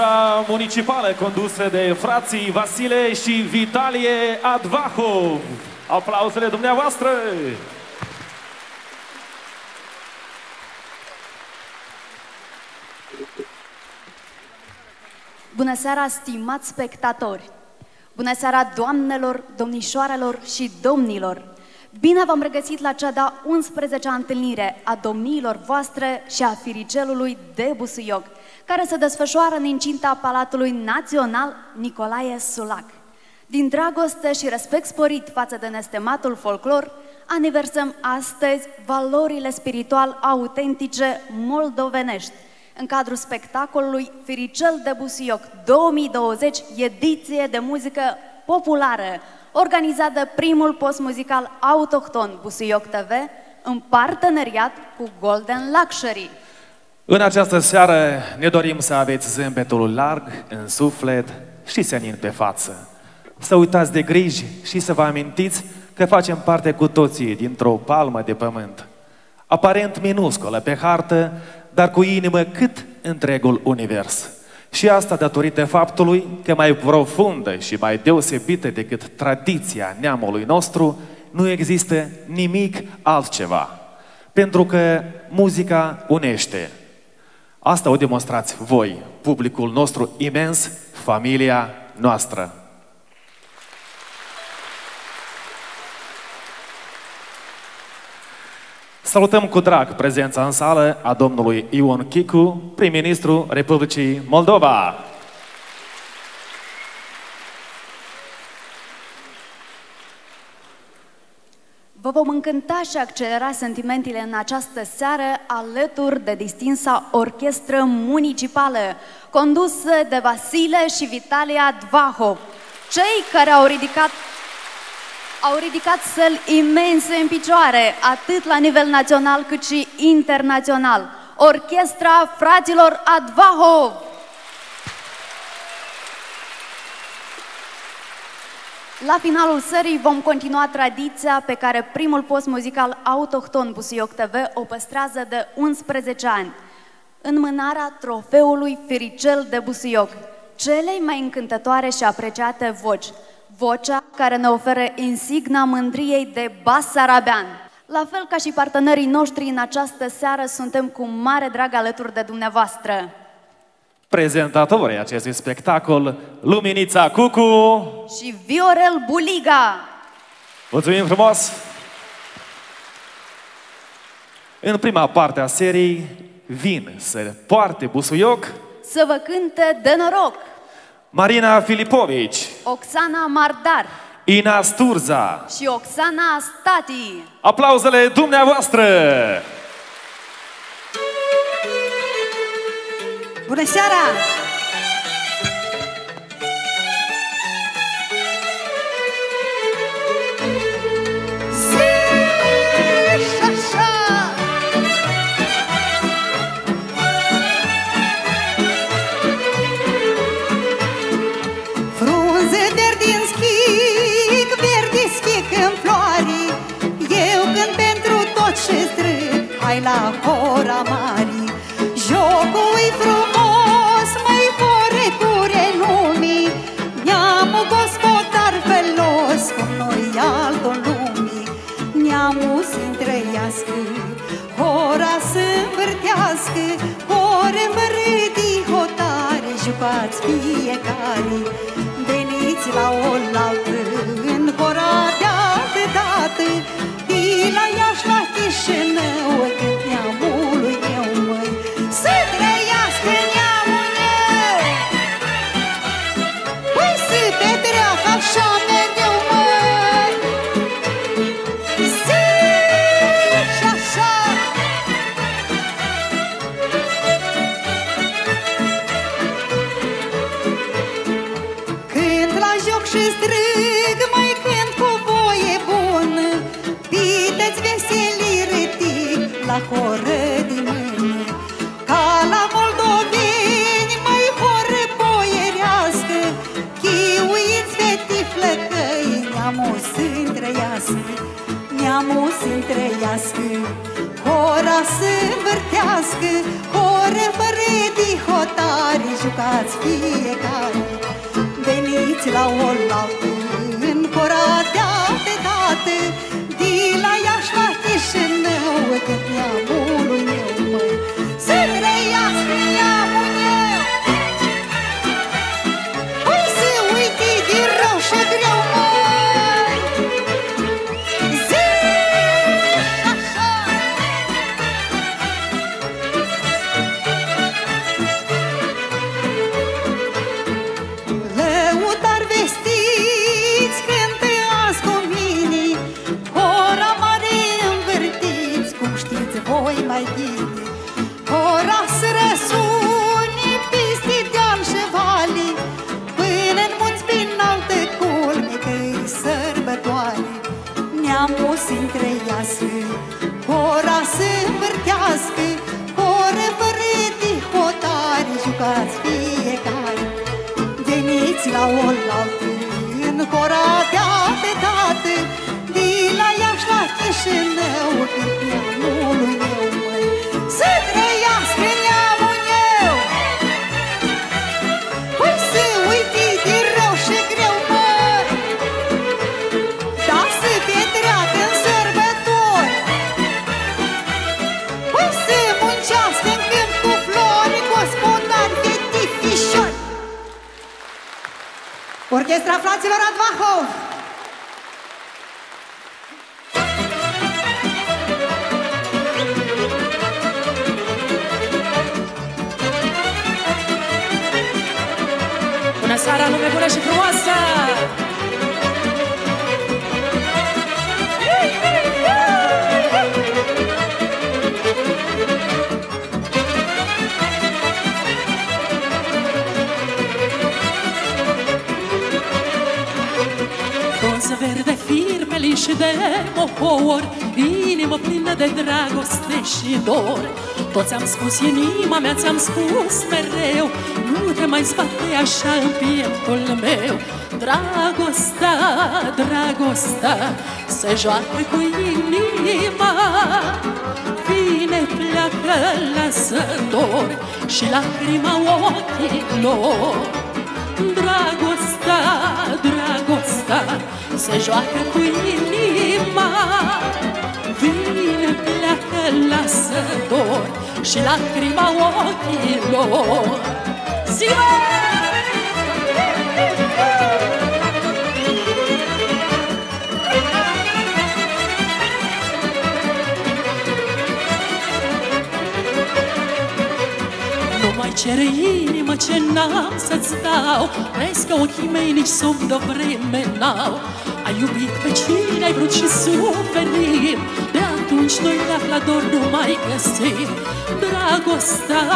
Orchestra municipală condusă de frații Vasile și Vitalie Advahov. Aplauzele dumneavoastră! Bună seara, stimați spectatori! Bună seara, doamnelor, domnișoarelor și domnilor! Bine v-am regăsit la cea de-a 11-a întâlnire a domniilor voastre și a firicelului de Busuioc, care se desfășoară în incinta Palatului Național Nicolae Sulac. Din dragoste și respect sporit față de nestematul folclor, aniversăm astăzi valorile spiritual autentice moldovenești, în cadrul spectacolului Firicel de Busioc 2020, ediție de muzică populară, organizat de primul post muzical autohton Busioc TV, în parteneriat cu Golden Luxury. În această seară ne dorim să aveți zâmbetul larg în suflet și senin pe față. Să uitați de griji și să vă amintiți că facem parte cu toții dintr-o palmă de pământ. Aparent minuscolă pe hartă, dar cu inimă cât întregul univers. Și asta datorită faptului că mai profundă și mai deosebită decât tradiția neamului nostru, nu există nimic altceva. Pentru că muzica unește. Asta o demonstrați voi, publicul nostru imens, familia noastră. Salutăm cu drag prezența în sală a domnului Ion Chicu, prim-ministru Republicii Moldova. Vă vom încânta și accelera sentimentele în această seară alături de distinsa orchestră municipală, condusă de Vasile și Vitalia Dvahov, cei care au ridicat au ridicat săli imense în picioare, atât la nivel național cât și internațional. Orchestra fraților Advahov! La finalul serii vom continua tradiția pe care primul post muzical autohton Busuioc TV o păstrează de 11 ani. Înmânarea trofeului Firicel de Busuioc, celei mai încântătoare și apreciate voci, vocea care ne oferă insigna mândriei de Basarabean. La fel ca și partenerii noștri în această seară, suntem cu mare drag alături de dumneavoastră. Prezentatorii acestui spectacol, Luminița Cucu și Viorel Buliga. Mulțumim frumos! În prima parte a seriei vin să poarte busuioc să vă cânte de noroc Marina Filipovici, Oxana Mardar, Ina Sturza și Oxana Stati. Aplauzele dumneavoastră! Bună seara! hai la hora mari trăiască, hora să învârtească Ore fără dihotare, jucați fiecare. Veniți la o altă, în hora de altă dată De la Iași la Chișinău de în pieptul meu Dragostea, dragostea Se joacă cu inima. Vine, pleacă, lasă dor Și lacrima ochilor. Dragostea, dragostea Se joacă cu inima. Vine, pleacă, lasă dor Și lacrima ochilor. Ziua! Cere inimă ce n-am să-ți dau. Vezi că ochii mei nici somn de vreme n-au? Ai iubit pe cine ai vrut și suferim De atunci noi leac la dor nu mai găsim. Dragostea,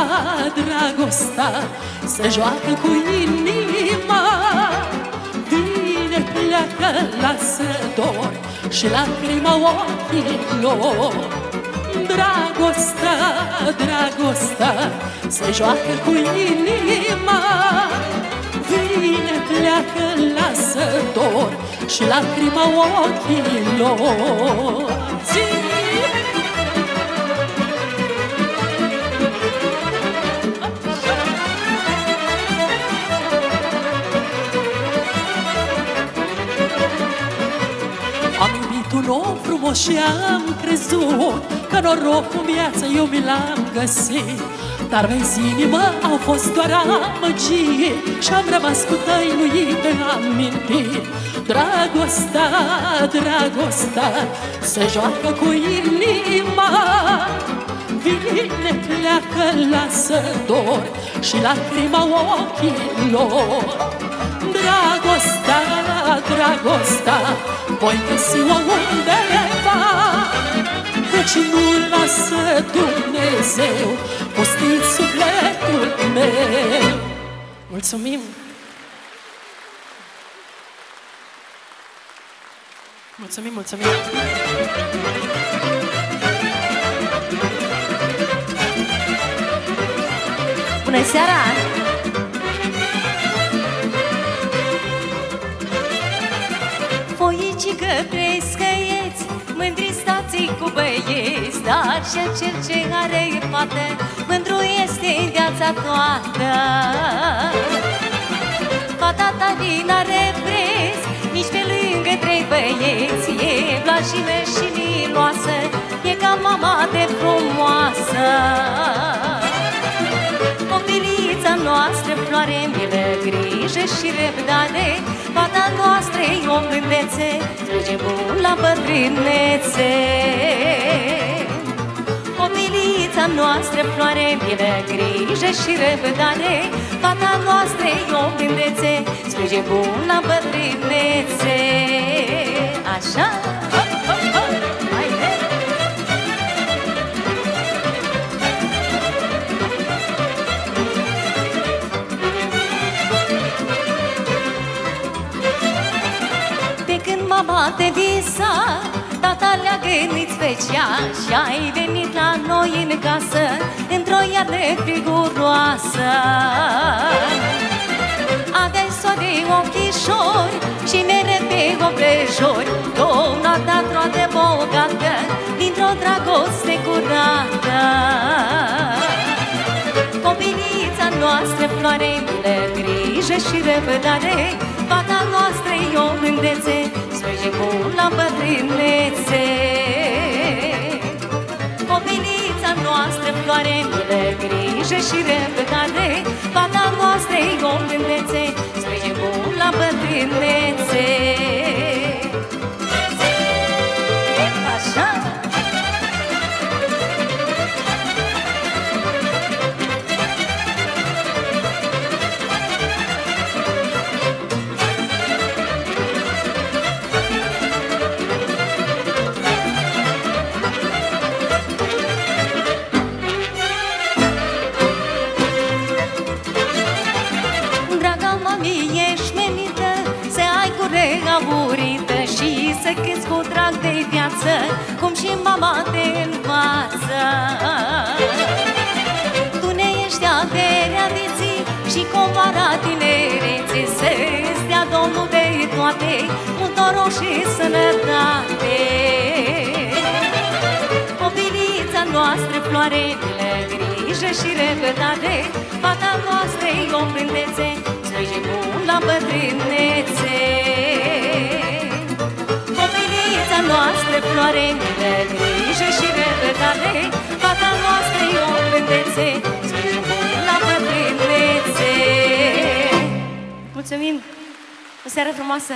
dragostea Se joacă cu inima. Vine, pleacă, lasă dor Și lacrima ochilor Dragostea, dragostea Se joacă cu inima Vine, pleacă, lasă dor Și lacrima ochilor Zi! Am iubit un om frumos și am crezut Că norocul în viață eu mi l-am găsit. Dar vezi, inimă au fost doar amăgie Și-am rămas cu tăinuite amintiri. Dragostea, dragostea Se joacă cu inima. Vine, pleacă, lasă dor Și lacrima ochilor. Dragostea, dragostea Voi găsi-o undeva Căci nu lasă Dumnezeu Pustit sufletul meu Mulțumim! Mulțumim, mulțumim! Bună seara! Foicii căpresc căieți, mândri băieții cu băieți Dar cel, cel ce are fată Mândru este în viața toată. Fata ta din are preț Nici pe lângă trei băieți E blajime și niloasă E ca mama de frumoasă noastră, floare milă, grijă și răbdare. Fata noastră e o blândețe, strige bun la bătrânețe. Copilița noastră, floare milă, grijă și răbdare. Fata noastră e o blândețe, strige bun la bătrânețe. Așa! Când mama te visa. Tata le-a gândit special Și ai venit la noi în casă Într-o iarnă friguroasă. Aveai soare ochișori Și mere pe obrejori Doamna ta troate bogată Dintr-o dragoste curată. Copilița noastră, floare milă, grijă și răbdare Fata noastră e o mândețe, sprijin bun la bătrânețe Copilița noastră, floare milă, grijă și răbdare Fata noastră e o mândețe, sprijin bun la bătrânețe mama te învață. Tu ne ești averea vieții Și comoara tinereței Să-ți dea Domnul de toate Mult noroc și sănătate. Copilița noastră, floare milă, grijă și răbdare Fata noastră e o blândețe, sprijin bun la bătrânețe Copilița noastră, floare milă, grijă și răbdare Fata noastră e o blândețe, sprijin bun la bătrânețe Mulțumim! O seară frumoasă!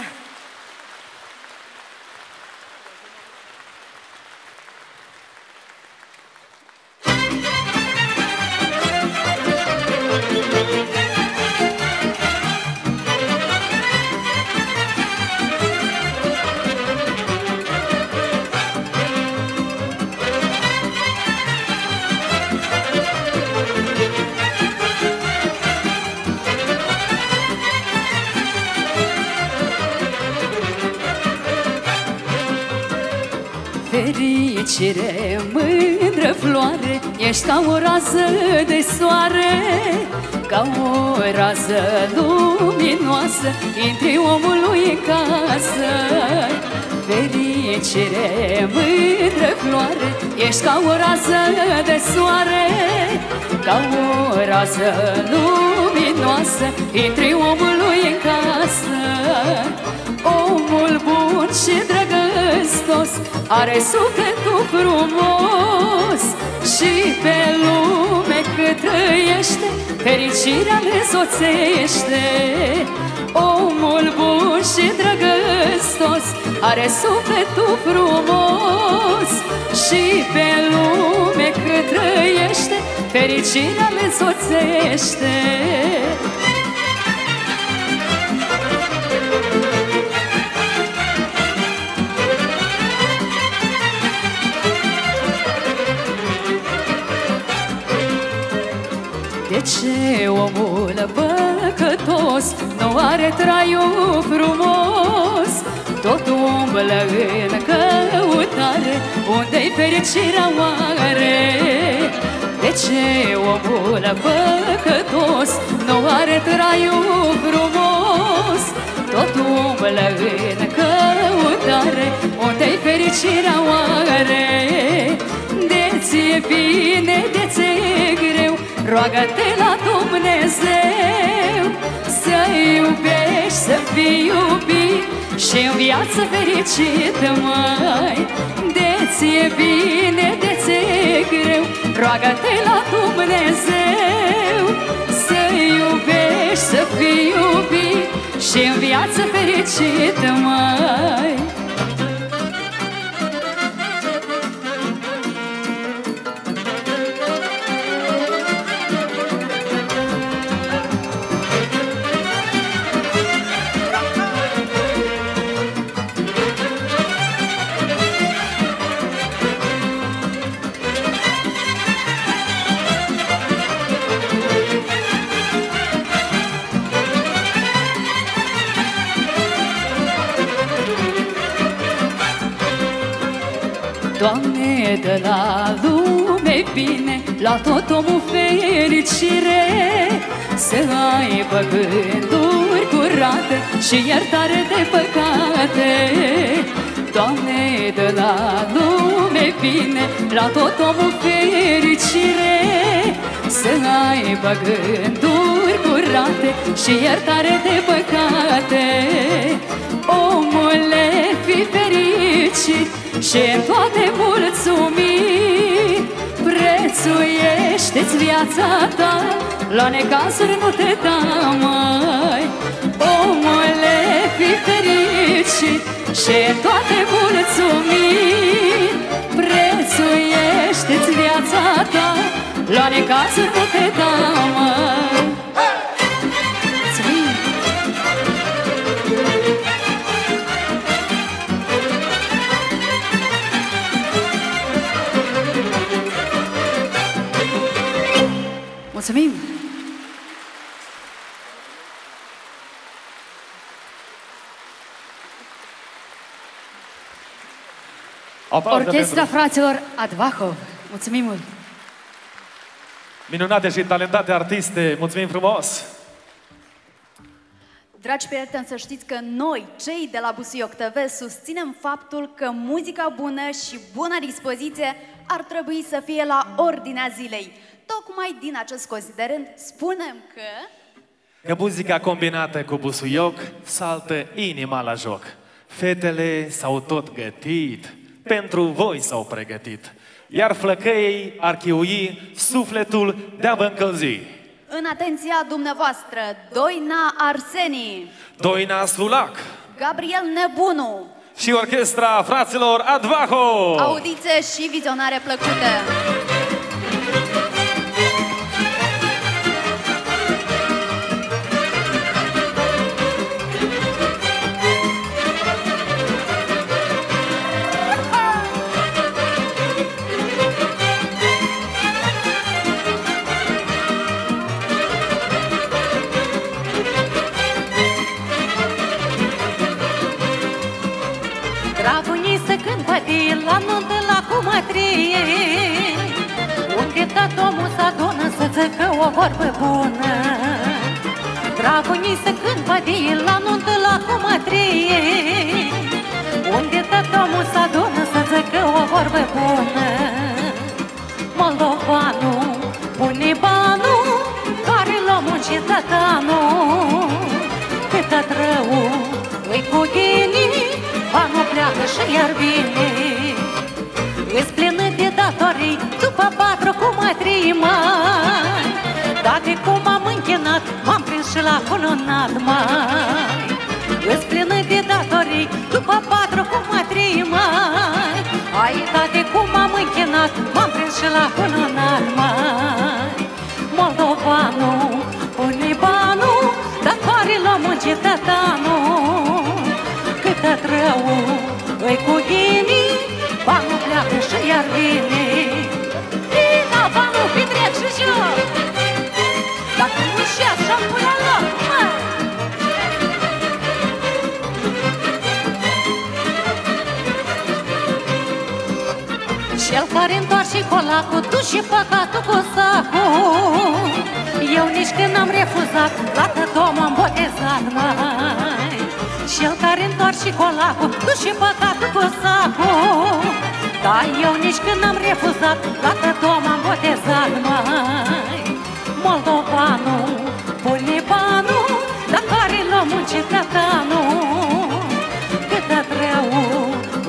Fericire, mândră floare Ești ca o rază de soare Ca o rază luminoasă Intri omului în casă. Fericire, mândră floare Ești ca o rază de soare Ca o rază luminoasă Intri omului în casă. Omul bun și drăgăstos Are sufletul frumos Și pe lume cât trăiește Fericirea le soțește. Omul bun și drăgăstos Are sufletul frumos Și pe lume cât trăiește Fericirea le soțește traiul frumos Tot umblă în căutare Unde-i fericirea oare? De ce omul păcătos Nu are traiul frumos Tot umblă în căutare Unde-i fericirea oare? De ți-e bine, de ți-e greu Roagă-te la Dumnezeu Să iubești, să fii iubit Și în viață fericit mai De ți-e bine, de ți-e greu. Roagă-te la Dumnezeu Să iubești, să fii iubit Și în viață fericit, mai Doamne, de la lume bine, la tot omul fericire, să aibă gânduri curate și iertare de păcate. Doamne, de la lume bine, la tot omul fericire, să aibă gânduri curate și iertare de păcate. Omule, fi fericit și în toate mulțumiri Prețuiește-ți viața ta. La necazuri nu te da mai Omule, fi fericit Și în toate mulțumiri Prețuiește-ți viața ta. La necazuri nu te da mai Mulțumim! Aplauze Orchestra pentru fraților Advahov. Mulțumim mult! minunate și talentate artiste. Mulțumim frumos! Dragi prieteni, să știți că noi, cei de la Busuioc TV, susținem faptul că muzica bună și bună dispoziție ar trebui să fie la ordinea zilei. Tocmai din acest considerent spunem că... Că muzica combinată cu busuioc saltă inima la joc. Fetele s-au tot gătit, pentru voi s-au pregătit. Iar flăcăii ar chiui sufletul de-a vă încălzi. În atenția dumneavoastră, Doina Arseni, Doina Sulac Gabriel Nebunu, și orchestra fraților Advaho. audiție și vizionare plăcută. Unde tot omul să adună să țăcă o vorbă bună. Dragul să când poate la nuntă la cumatrie. Unde tot omul să adună să țăcă o vorbă bună? Moldovanul, pune banul Care l-a muncit tatanul Câtă rău îi cu ghinii Banul pleacă și iar vine. Îți plină de datorii După patru cu mai trei mai Dacă cum am închinat M-am prins și la cununat mai Îți plină de datorii După patru cu mai trei mai Ai tate cum am închinat M-am prins și la cununat mai Moldovanul Pune banul Dar pare la muncit tatanul câtă rău Îi cu ghinii Banul pleacă și iar vine Vina, banul, petrec și joc Dacă nu și așa până la loc, mă Cel care întoarce colacul Tu și păcatul cu sacul. Eu nici când n-am refuzat La tătom am botezat, mai Cel care întoarce colacul Tu și păcatul cu sacul. Da, eu nici când n-am refuzat La tătom am botezat, mai Moldovanul, Polibanul Dar care l-a muncit tătanul Câtă greu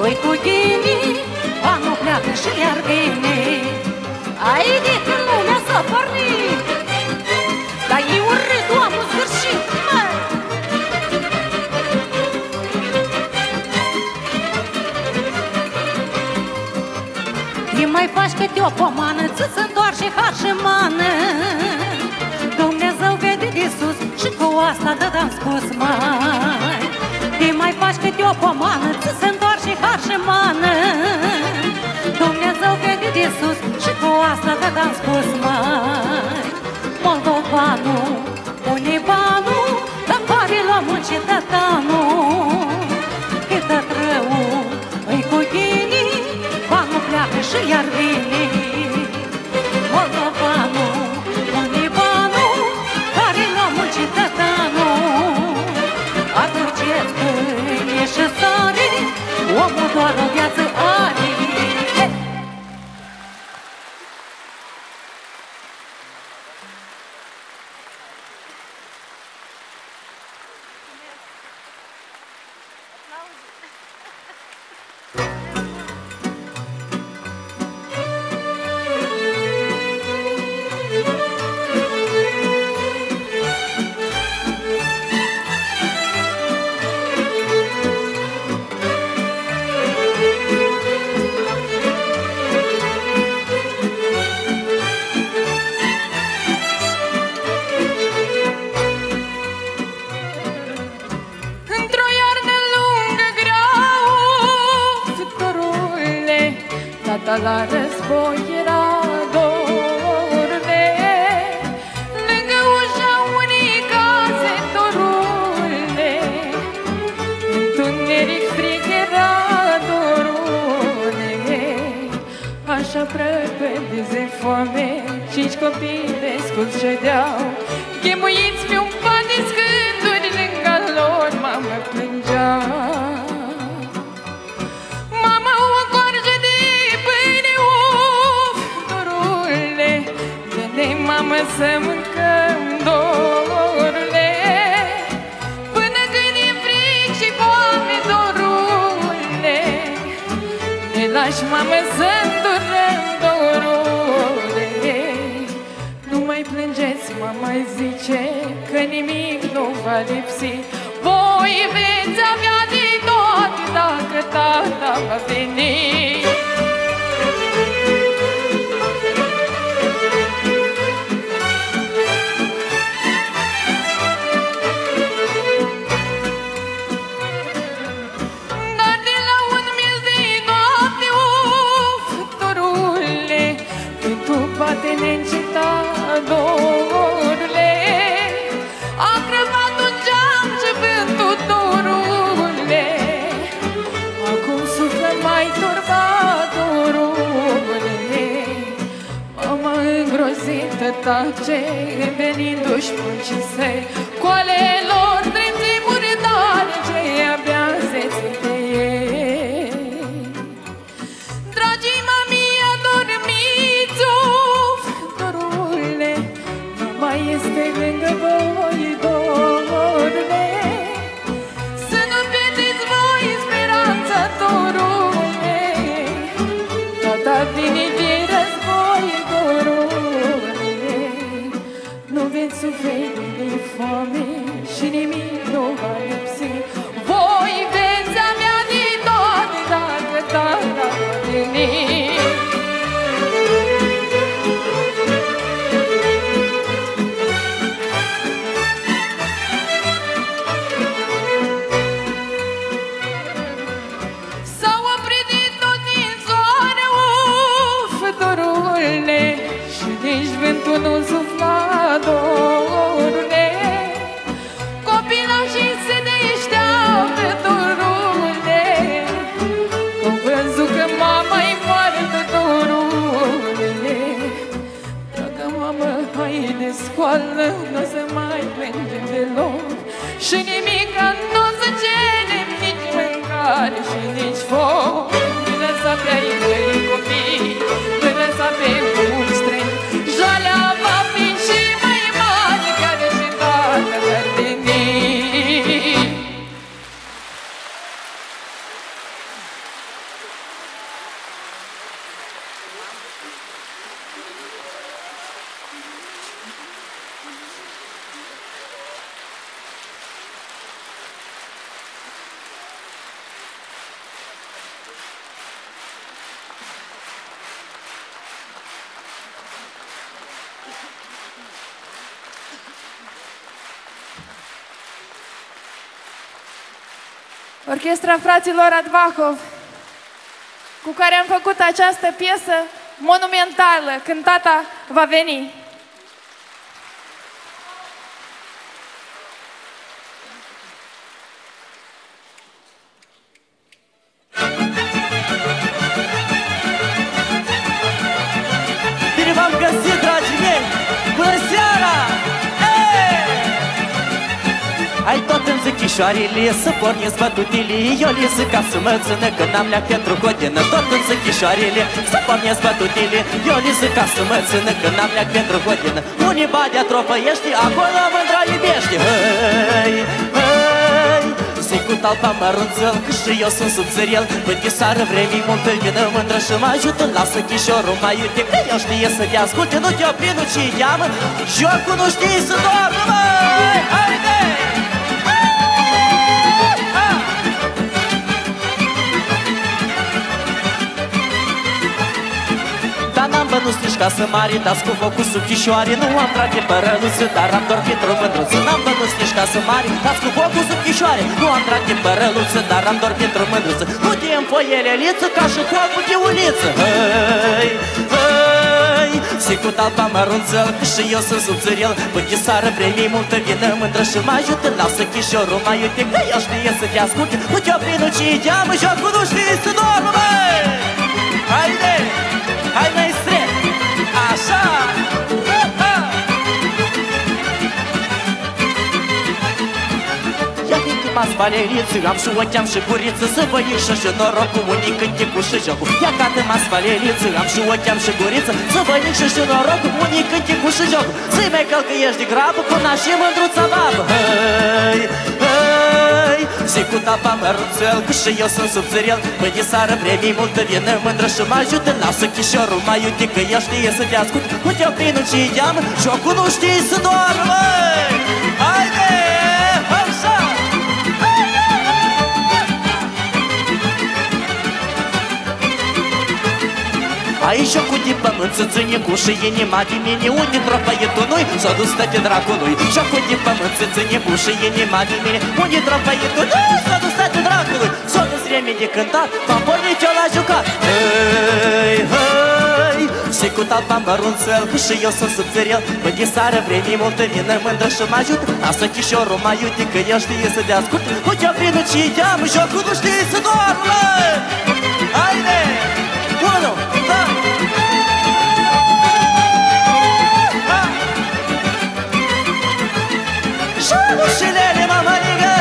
îi cu ghinii Banul pleacă și iar vine. Ai o pomană Ți se întoarce harș și mană. Dumnezeu vede de sus Și cu asta dă am spus mai Te mai faci câte o pomană Ți se întoarce harș și mană. Dumnezeu vede de sus Și cu asta dă am spus mai Moldovanul Pune banul Dar pare la muncii și iar vine Moldovanul Pune banul Care la muncii tătanul Aduceți câine și sare Omul doar o viață Așa prăpădi de foame, cinci copii de scurt ședeau, Chemuiți pe un pat de scânduri lângă lor, mama plângea. Mama o gorjă de pâine, uf, dorule, Dă-ne, mamă, să mâncăm, dorule, Până când e fric și foame, dorule, Ne lași, mamă, să mama zice Că nimic nu va lipsi. Voi veți avea de tot Dacă tata va veni tace, venindu-și puncii săi, fraților Advahov, cu care am făcut această piesă monumentală, când tata va veni. În zichișoarele Să pornesc bătutile Eu le zic ca să mă țină Că n-am leac pentru hodină Tot în zichișoarele Să pornesc bătutile Eu le zic ca să mă țină Că n-am leac pentru hodină Unii badea tropăiești Acolo mândra iubești Hăi, hăi Zic cu talpa mărunțel Că și eu sunt subțărel Până sară vremii multă vină mândră Și mă ajută Lasă chișorul mai iute Că eu știe să te asculte Nu te opri, nu ci cheamă Jocul nu știi să doarmă Măi, haide! N-am bănuț nici ca să mari Dați cu focul sub chișoare. Nu am trat de părăluță Dar am dormit într-o mândruță. N-am bănuț nici ca să mari Dați cu focul sub chișoare. Nu am trat de părăluță Dar am dormit într-o mândruță. Nu te înfoiele liță Ca și focul de uliță Hăi, hăi Și cu talpa mărunțel Că și eu sunt subțărel Până sară vremii multă vină Mândră și mă ajută. Lasă chișorul mai iute Că eu știe să te asculte. Nu te opri, nu ci geamă Jocul nu știi să doarmă, băi! Haide! Hai maestre! Așa! Ia că m-ați valeriță Am și ochi, am și guriță Să vă ieși și noroc cu unii cânte cu și jocul Ia că m-ați valeriță Am și ochi, am și guriță Să vă ieși și noroc cu unii cânte cu și jocul Să-i mai călcăiești de grabă Până și mândruța babă Hăi, hăi Zic cu tapa mărunțel Că și eu sunt subțărel Păi de sară vremii multă vină Mândră și mă ajută Lasă chișorul mai iute Că el știe să te ascult Nu te opri, nu ci geamă Jocul nu știi să doarmă mine Unde tropăietul noi s-a dus tăte dracului Și cu de pământ să ține cu și inima de mine Unde tropăietul noi s-a dus tăte dracului S-a dus vreme de cântat, m-am pornit eu la jucat Hei, hei Și cu talpa mărunțel, că și eu sunt subțărel Păi de sară vremii multă vină mândră și mă ajut Asta chișorul mai iute că el știe să te ascult Nu te oprină ci teamă, jocul nu știe să doarmă Haide! Unu, doi, Și ușilele mămăligă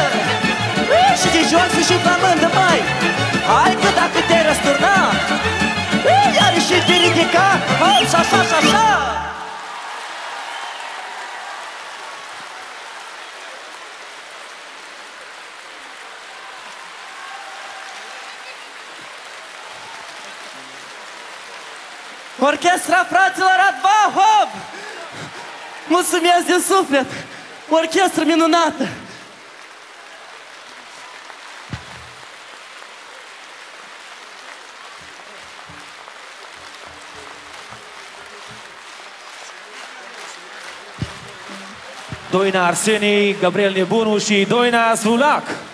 Și de jos și flămândă, măi. Hai că dacă te răsturna Iar și te ridica Hop, și așa, și așa Orchestra fraților Advahov! Mulțumesc din suflet! Orchestră minunată! Doina Arsenii, Gabriel Nebunu și Doina Svulac.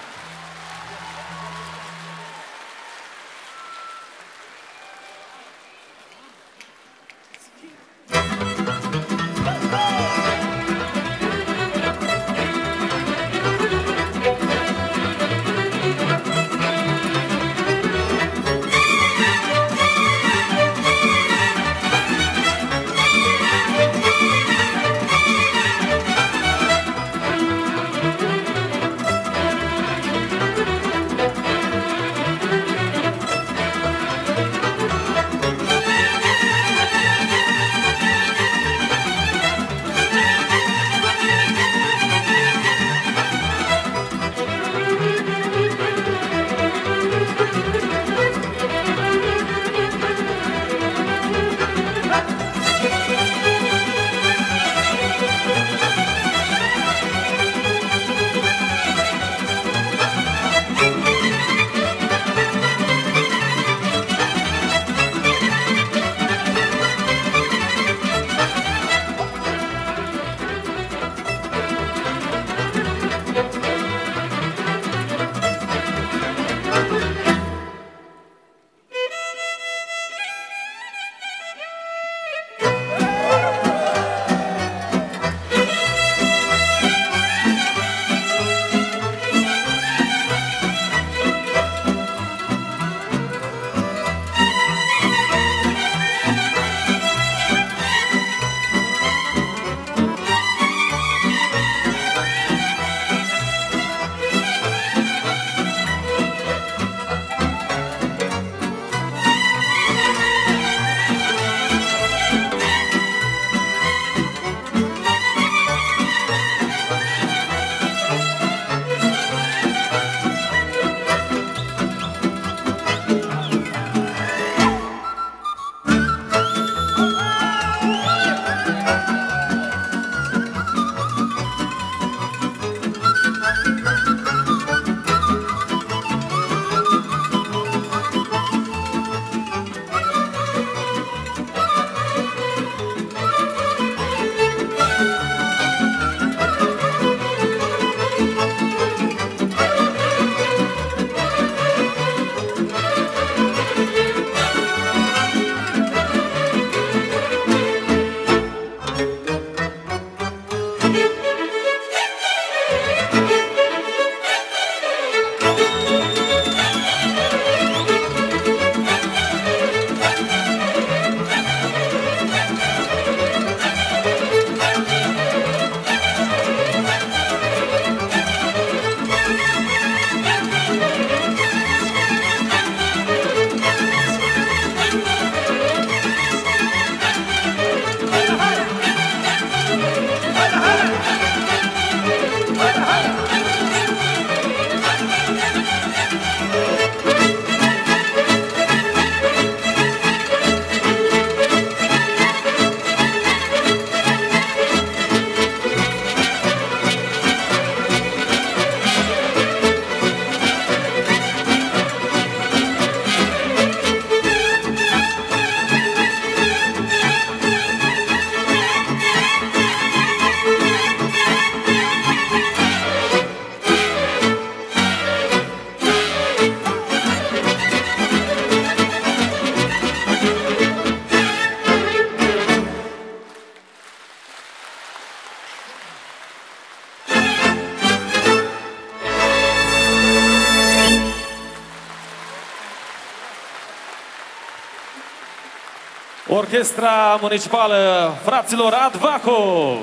Orchestra Municipală Fraților Advacov.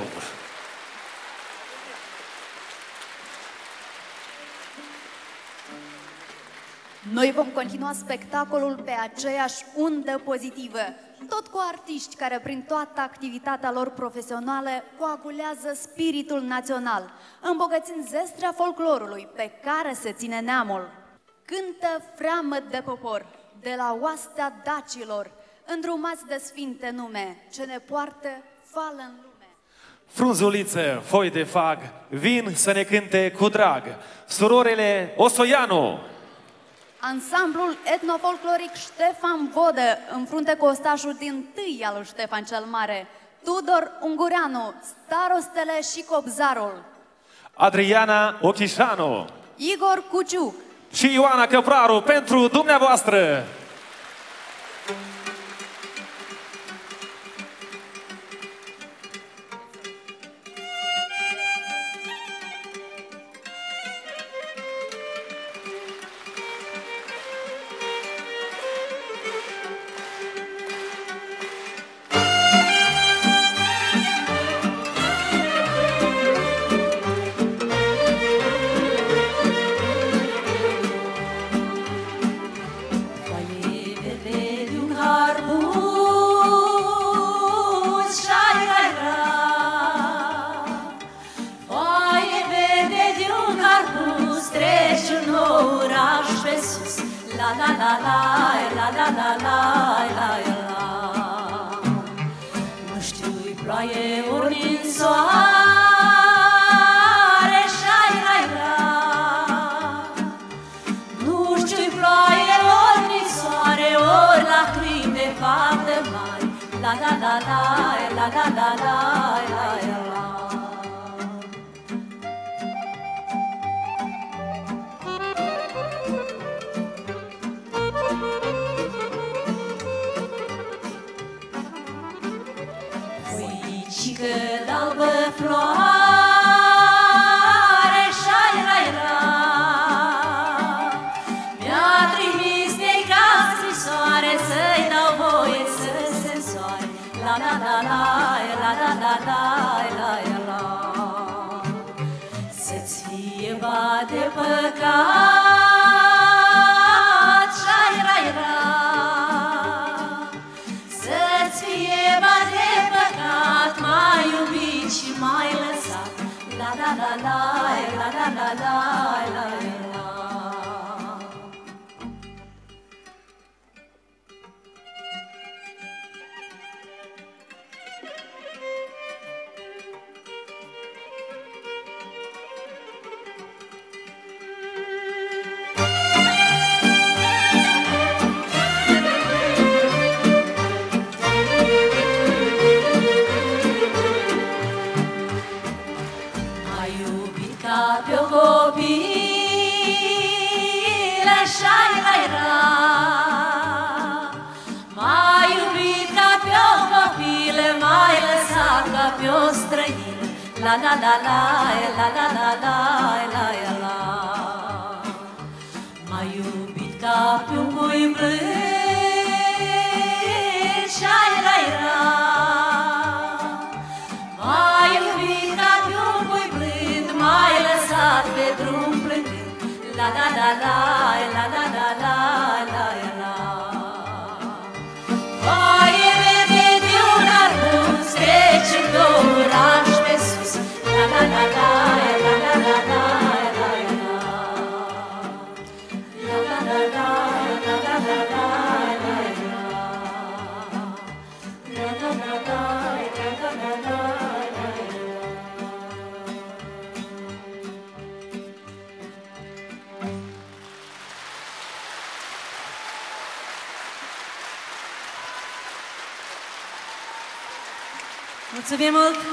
Noi vom continua spectacolul pe aceeași undă pozitivă, tot cu artiști care prin toată activitatea lor profesională coagulează spiritul național, îmbogățind zestrea folclorului pe care se ține neamul. Cântă freamăt de popor, de la oastea dacilor, îndrumați de sfinte nume, ce ne poartă fală în lume. Frunzuliță, foi de fag, vin să ne cânte cu drag. Surorele Osoianu, Ansamblul etnofolcloric Ștefan Vodă, în frunte cu ostașul din tâi al lui Ștefan cel Mare, Tudor Ungureanu, starostele și copzarul, Adriana Ochișanu Igor Cuciuc, și Ioana Căpraru pentru dumneavoastră. albă floare. La la La la la la, la la la la, la la la. M-ai iubit ca pe un cui blând, șai-rai-ra. M-ai iubit ca pe un pui blând, M-ai lăsat pe drum plângând La la la la, la la la la, Mulțumim mult! Dragunii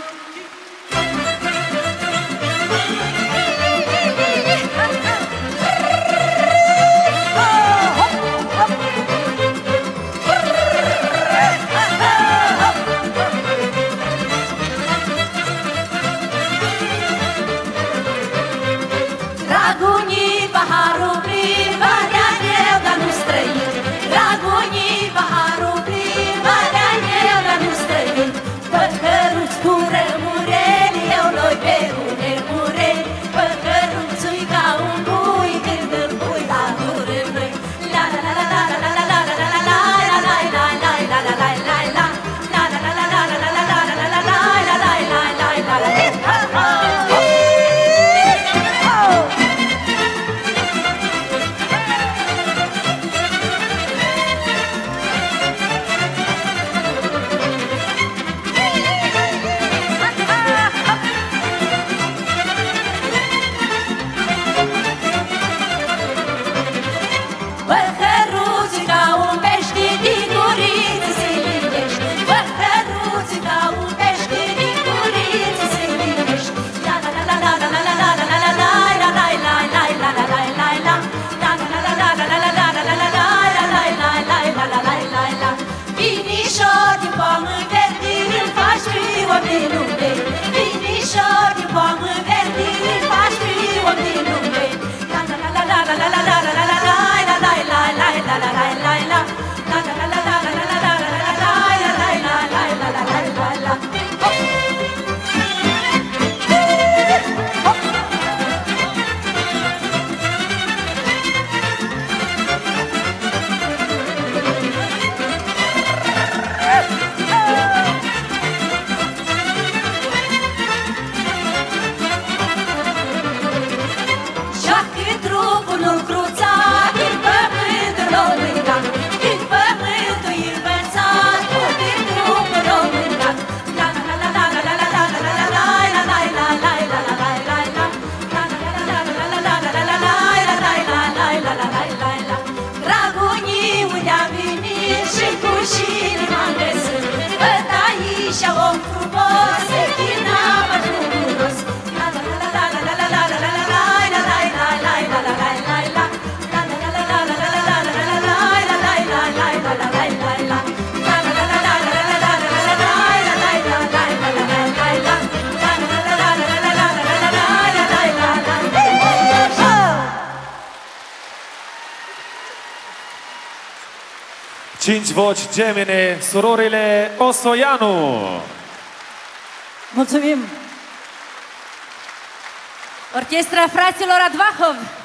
voci gemene, surorile Osoianu. Mulțumim! Orchestra fraților Advahov!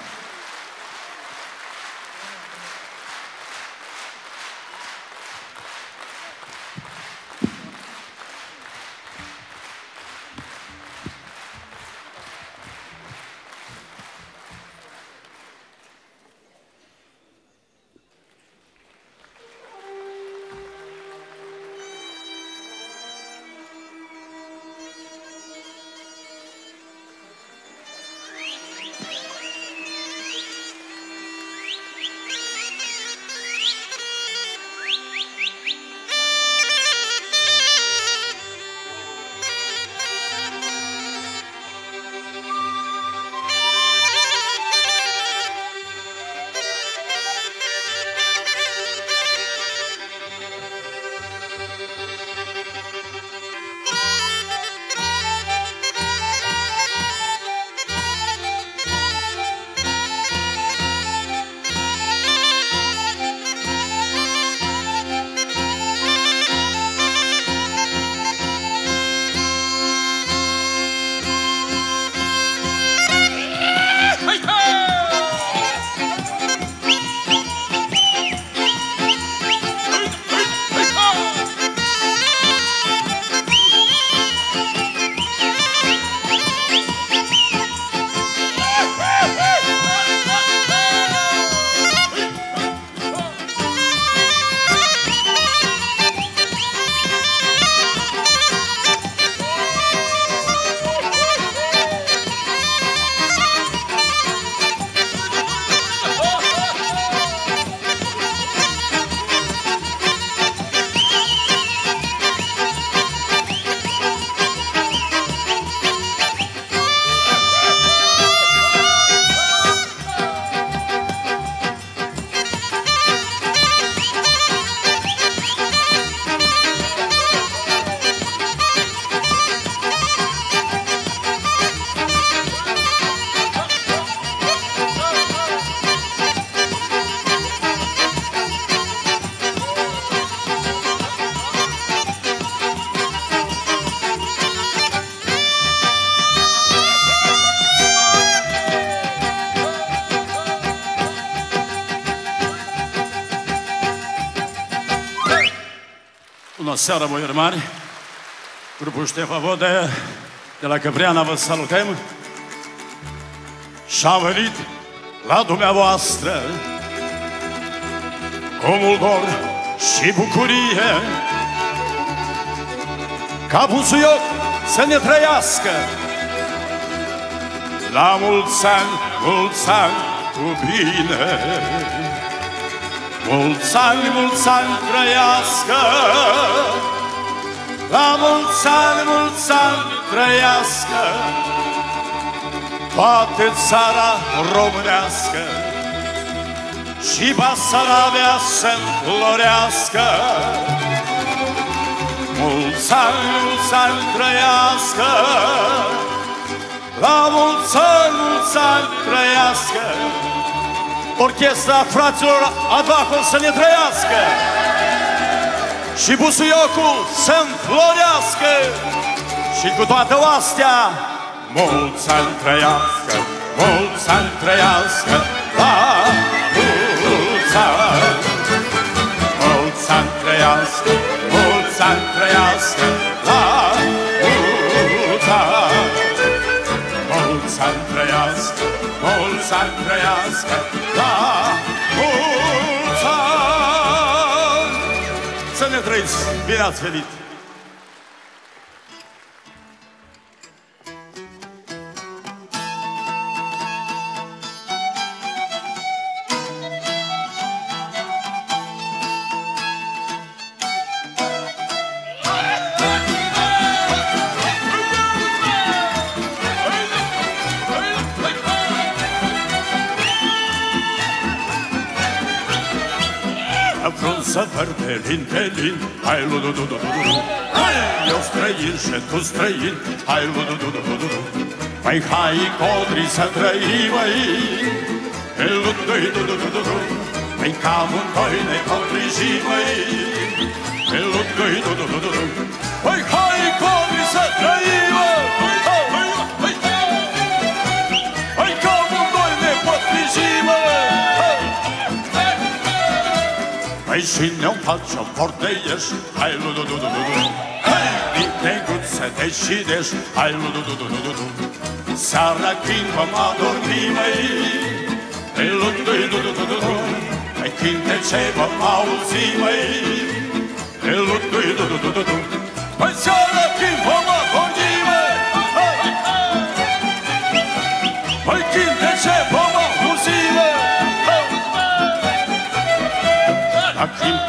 Bună seara, boieri mari! Grupul Ștefa Vodă de la Căpreana vă salutăm și am venit la dumneavoastră cu mult dor și bucurie ca buzuioc să ne trăiască la mulți ani, mulți ani cu bine. Mulți ani, mulți ani trăiască. La mulți ani, mulți ani trăiască. Toată țara românească Și Basarabia să înflorească. Mulți ani, mulți ani trăiască. La mulți ani, mulți ani trăiască Orchestra fraților Advacul să ne trăiască. Și busuiocul să înflorească. Și cu toate astea Mulți ani trăiască, mulți ani trăiască. La mulți ani trăiască La mulți ani Să ne trăiți, bine ați venit! Frunză verde, lin pe lin Hai, lu du du du du du eu străin și tu străin Hai, lu du du du du du Păi hai, codri, să trăim, măi Lu du du du du du du Păi ca amândoi ne potriji, măi Pe lungă-i du du du du du Păi și ne-o facem porteieș Hai lu du du du du du Hai, din tegut să decideș Hai lu du du du du du du Seara când vom adormi, măi Pe lungă-i du du du du du Pe cântece vom auzi, măi Pe lungă-i du du du du du Păi seara când vom adormi,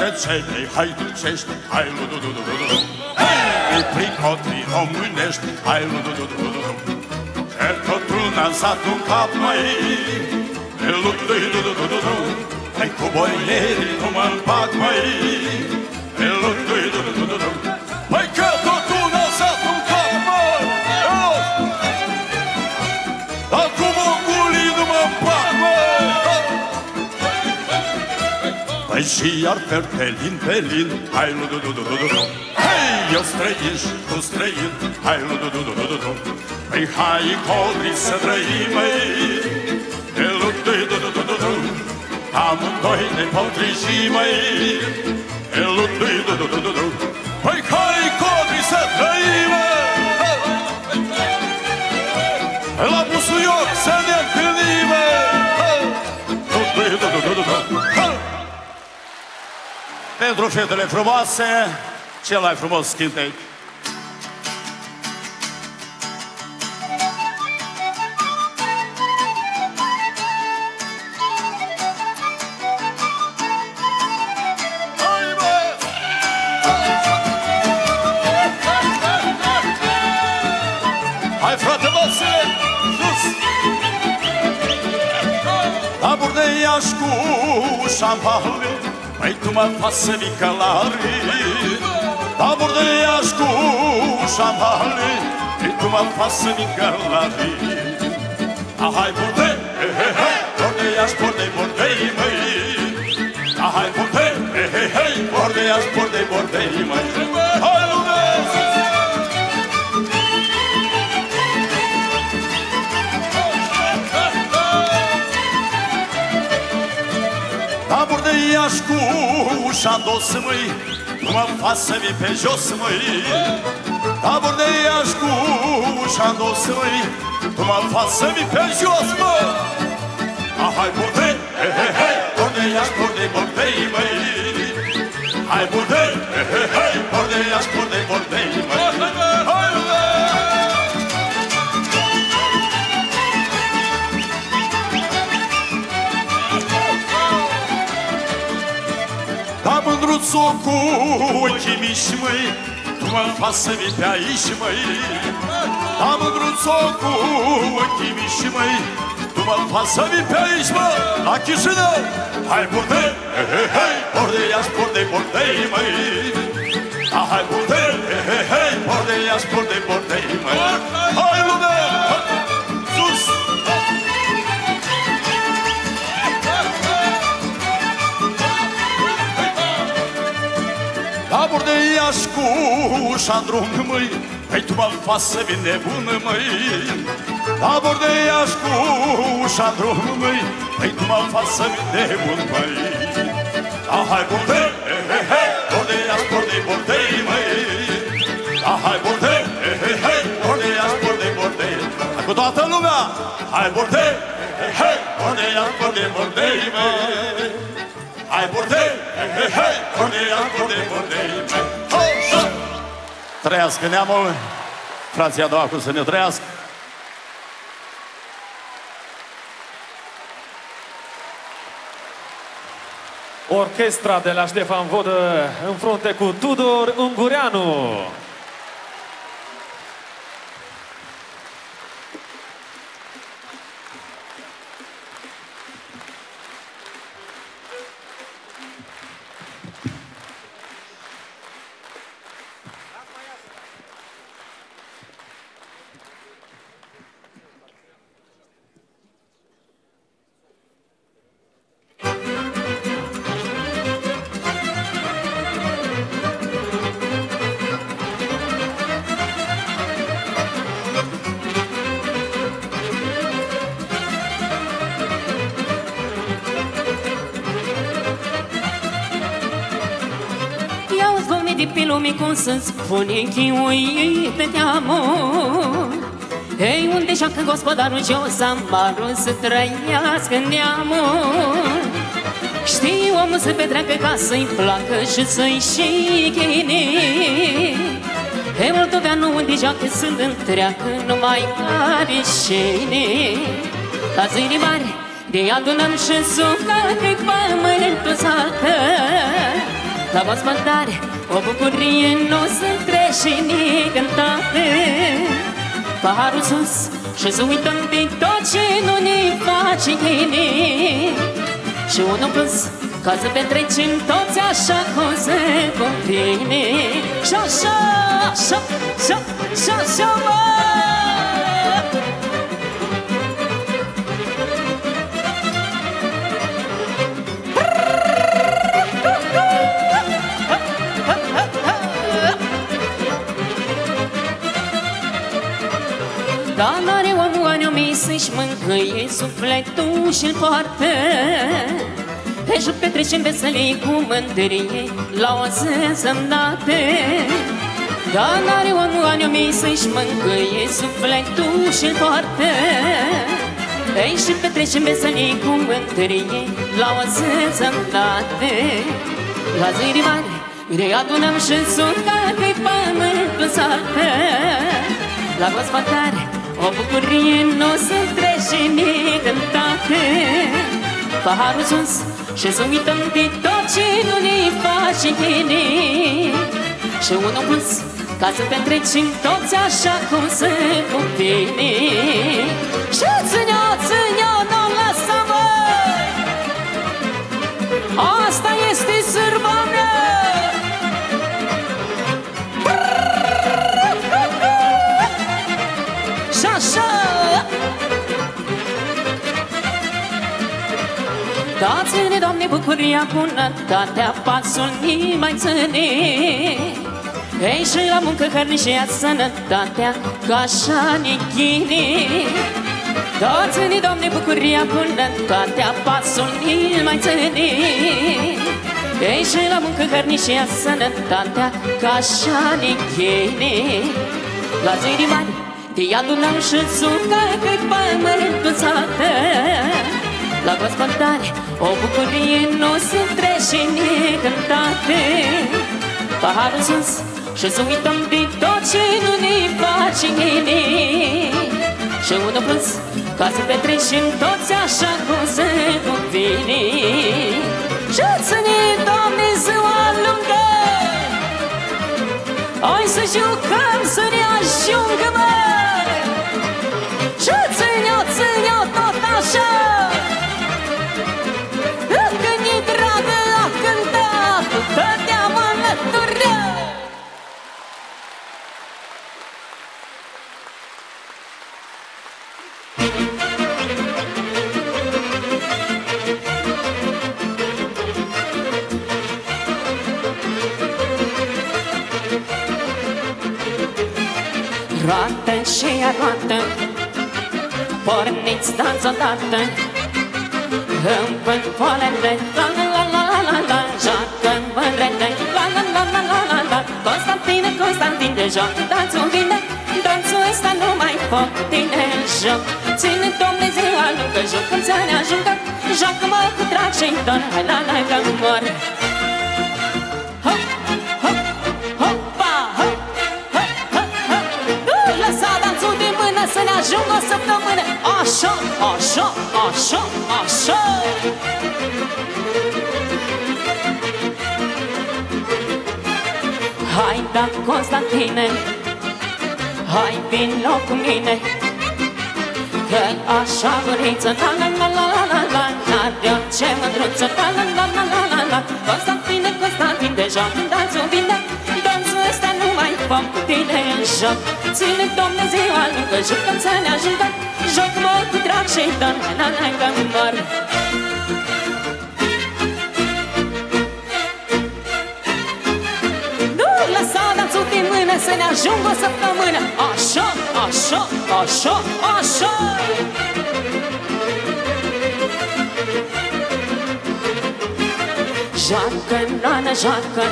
La cântece mei haiducești Hai lu du du du du du Hai, prin cotrii românești Hai lu du du du du du Că totul n-am sat un cap, măi Pe luptă du du du du du Hai cu boierii nu mă împac, măi și iar pertelin, pelin Hai lu du du du du du du Hei, eu străin și tu străin Hai lu du du du du du du Păi hai codri să trăim, măi Pe luptă du du du du du Amândoi ne potriji, măi Pe luptă du du du du du Păi pentru fetele frumoase, cel mai frumos cântec. Tu mă faci să vii călare Ahai, burde, he, he, he Borde Iași, borde, bordei, măi Ahai, burde, he, he, he Borde Iași, borde, bordei, măi Hai, lume! Tabur de Iași cu ușa dos, măi Nu mă fac să vii pe jos, măi. Tabur de Iași cu ușa dos, măi Nu mă fac să vii pe jos, mă Hai, burde, he, he, he Burde Iași, burde, bordei, măi. Hai, burde, he, he, he Burde Iași, burde, mândruțo cu ochii mici, măi Tu mă faci să vii pe aici, măi Da mândruțo cu ochii mici, măi. Tu mă faci să vii pe aici, mă La Chișinău Hai, burde, he, Tabur de Iași cu ușa în drum, măi Păi tu mă faci să vin nebun, măi Tabur de Iași cu ușa în drum, măi Păi tu mă faci să vin nebun, măi Ah, hai, burde, he, he, he Borde Iași, borde, bordei, măi Ah, hai, burde, he, he, he Borde Iași, borde, bordei Hai cu toată lumea Hai, burde, he, he, he Borde Iași, borde, bordei, măi Hai, burde, he, he, he Borde Iași, borde, bordei, măi Trăiască neamul Frația a doua cu să ne trăiască Orchestra de la Ștefan Vodă în frunte cu Tudor Ungureanu. Pe lume cum să-ți spune chiuite de amor Ei, unde joacă gospodarul jos amarul să trăiască neamul Știi omul să petreacă ca să-i placă și să-i și ghine E moldoveanul unde joacă sunt întreagă, nu mai are șene La zile mari de adunăm și suca că pământul saltă La vospătare o bucurie nu se trece necântată Paharul sus și să uităm de tot ce nu ne face bine Și unul plus ca să petrecem toți așa cum se convine. Și așa, așa, așa, așa, așa, mă! Dar n-are omul anumit să-și mângâie sufletul și-l poartă. Deci petrecem veselii cu mândrie la o însemnată Dar n-are omul anumit să-și mângâie sufletul și-l poartă. Ei și petrecem veselii cu mândrie la o însemnată La zi mare ne adunăm și sunt ca că-i pământul saltă. La gospodare o bucurie nu se trece necântată Paharul sus și să uităm de tot ce nu ne face bine. Și unul plus ca să petrecem toți așa cum se cuvine. Și ține-o, ține-o, nu lăsa mă Asta este sârba mea Dați-ne, Doamne, bucuria, bunătatea, pasul ni mai ține. Ei, și la muncă, hărni și ea sănătatea, ca așa ne ghine. Dați-ne, Doamne, bucuria, bunătatea, pasul ni mai ține. Ei, și la muncă, hărni și ea sănătatea, ca așa ne ghine. La zi mari, te adunăm și suca că-i pământul sată La gospodare o bucurie nu se trece necântate Paharul sus și să uităm de tot ce nu ne face bine Și unul plus ca să petrecem toți așa cum se cuvine. Și să ne Doamne ziua lungă. Hai să jucăm să ne ajungă mă roată Porniți danță odată În pânfoalele La la la la la la la Joacă-n mândrele La la la la la la la Constantine, Constantine Joacă danțul vine Danțul ăsta nu mai pot tine joc Ține Dumnezeu lungă Jucăm să ne ajungă Joacă-mă cu drag și-i dor Hai la la că mor mână Să ne ajungă o săptămână. Așa, așa, așa, așa. Hai da Constantine Hai vino cu mine. Că așa văriță La la la la la la la La. De orice mândruță. La la la la la la la. Constantine, Constantine Deja când danțul vine Danțul ăsta nu mai fac cu tine în joc. Ține Dumnezeu alungă Jucăm să ne ajungă Joc mă cu drag și dor La la la la mor. Nu lăsa danțul din mână Să ne ajungă o săptămână. Așa, așa, așa, așa. Joacă, nana, joacă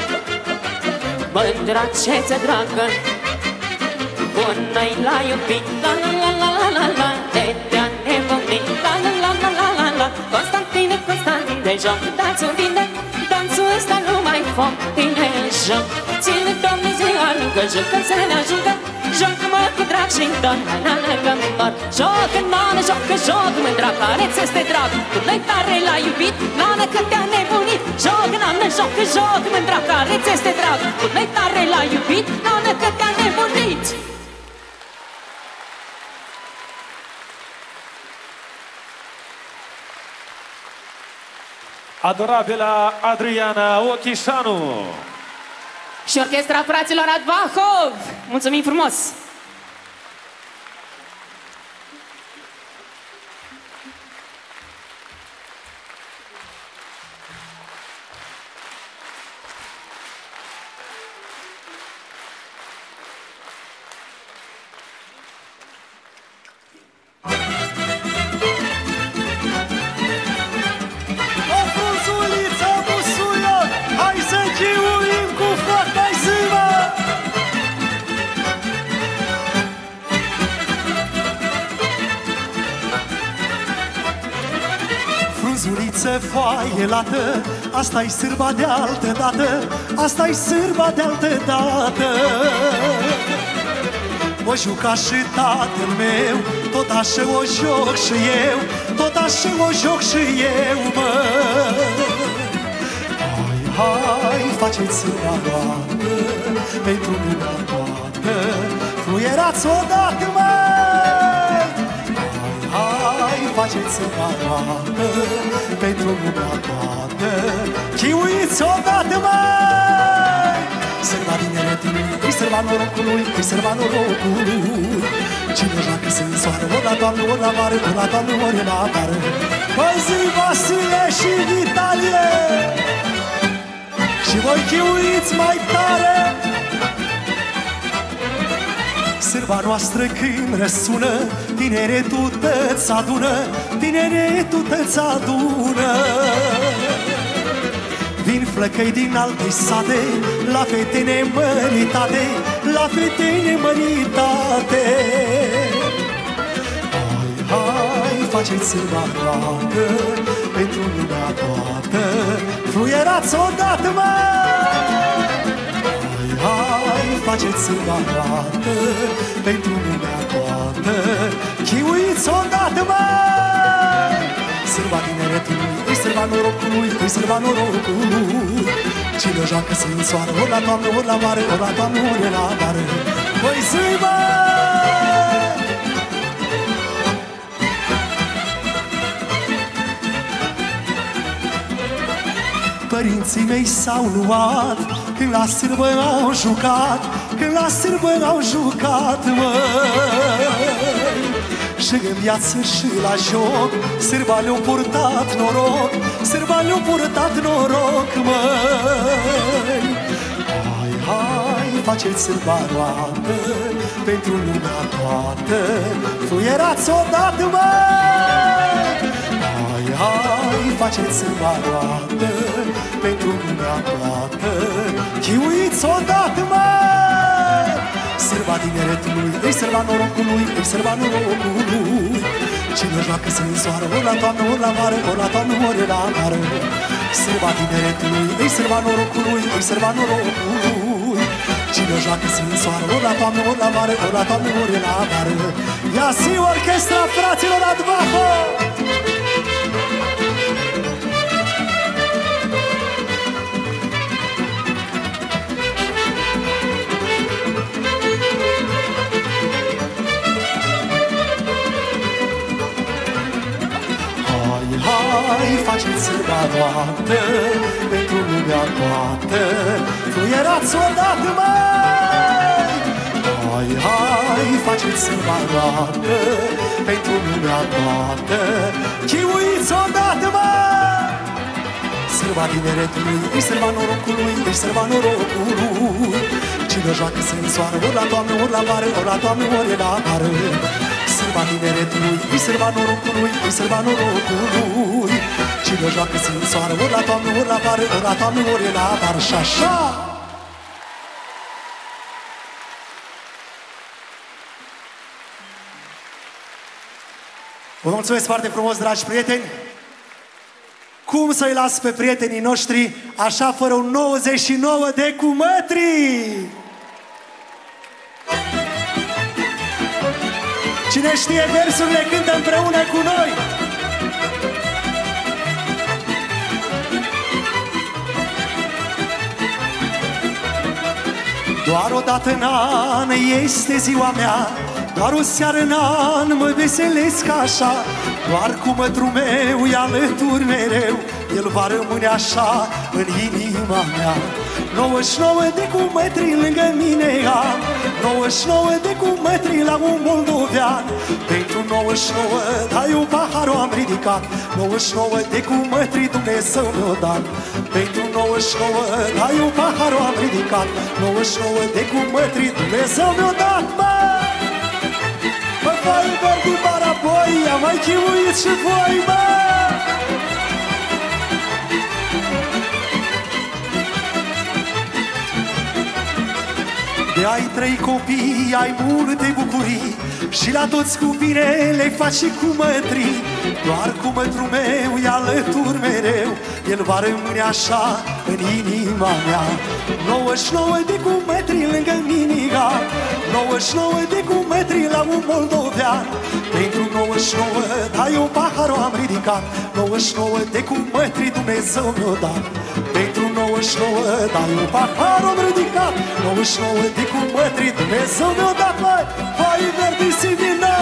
Mândra ce ți dragă Bună-i la iubit La la la la la la la De te-a nebunit La la la la la la la Constantine, Constantine Joc danțul bine Danțul ăsta nu mai foc Tine joc Ține Dumnezeu lângă Jocă să ne ajută Joacă-mă cu drag și dor La la la la mor Jocă, nană, jocă, joc Mândra care ți este drag? Tu le tare l-ai iubit. Nană că te-a nebunit. Jocă, nană, jocă, joc Mândra care ți este drag? Tu le tare l-ai iubit. Nană că te-a nebunit Adorabila Adriana Ochișanu. Și orchestra fraților Advahov Mulțumim frumos! Lată, asta-i sârba de altă dată, asta-i sârba de altă dată. O juca și tatăl meu, tot așa o joc și eu, tot așa o joc și eu, mă. Hai, hai, faceți la roată, pentru lumea toată, fluierați odată, măi! Hai, hai, faceți la roată, pentru lumea toată, chiuiți odată, măi! Sărba tineretului, îi sărba norocului, îi sărba norocului. Cine joacă se însoară, ori la toamnă, ori la vară, ori la toamnă, ori la vară. Păi zi Vasile și Vitalie! Și voi chiuiți mai tare Sârba noastră când răsună Tineretul tăți adună Tineretul tăți adună Vin flăcăi din alte sate La fete nemăritate La fete nemăritate Hai, hai, faceți sârba toată Pentru lumea toată Fluierați odată, măi! Hai, hai, faceți sârba toată Pentru lumea toată Chiuiți odată, măi! Sârba tineretului, îi sârba norocului, îi sârba norocului Cine joacă se însoară, ori la toamnă, ori la vară, ori la toamnă, ori la vară Păi zi, măi! Părinții mei s-au luat Când la sârbă au jucat Când la sârbă au jucat, măi. Și în viață și la joc Sârba le-au purtat noroc Sârba le-au purtat noroc, măi. Hai, hai, faceți sârba roată Pentru lumea toată Fluierați odată, măi. Hai, hai, faceți sârba roată Pentru lumea toată. Chiuiți odată, măi Sârba tineretului, îi sârba norocului, îi sârba norocului. Cine joacă se însoară, ori la toamnă, ori la vară, ori la toamnă, ori la vară. Sârba tineretului, îi sârba norocului, îi sârba norocului. Cine joacă se însoară, ori la toamnă, ori la vară, ori la toamnă, ori la vară. Ia zi orchestra fraților Advaho! Faceți sârba toată Pentru lumea toată Fluierați odată, măi! Hai, hai, faceți sârba toată Pentru lumea toată Chiuiți odată, măi! Sârba tineretului, îi sârba norocului, îi sârba norocului. Cine joacă se însoară, ori la toamnă, ori la vară, ori la toamnă, ori la vară. Sârba tineretului, îi sârba norocului, îi sârba norocului Cine joacă sunt soară Ori la toamnă, ori la vară Ori la toamnă, ori la vară Și așa Vă mulțumesc foarte frumos, dragi prieteni! Cum să-i las pe prietenii noștri așa fără un 99 de cumătri? Cine știe versurile cântă împreună cu noi! Doar o dată în an este ziua mea Doar o seară în an mă veselesc așa. Doar cu mătru meu e alături mereu El va rămâne așa în inima mea. 99 de cumătri lângă mine am 99 de cumătri la un moldovean Pentru 99 dai un pahar am ridicat 99 de cumătri Dumnezeu mi-o dat Pentru 99 dai un pahar am ridicat 99 de cumătri Dumnezeu mi-o dat, bă! Bă, voi vorbi barapoi, am mai chiuit și voi, bă! De ai trei copii, ai multe bucurii. Și la toți cu bine le faci și cu mătrii Doar cu mătru meu e alături mereu. El va rămâne așa în inima mea. 99 de cu metri lângă miniga. 99 de cu metri la un moldovean. Pentru 99 dai un pahar am ridicat. 99 de cu metri Dumnezeu mi-o dat. Pentru 99 dai un pahar am ridicat. 99 de cu metri Dumnezeu mi-o dat Măi, vai verdi sivină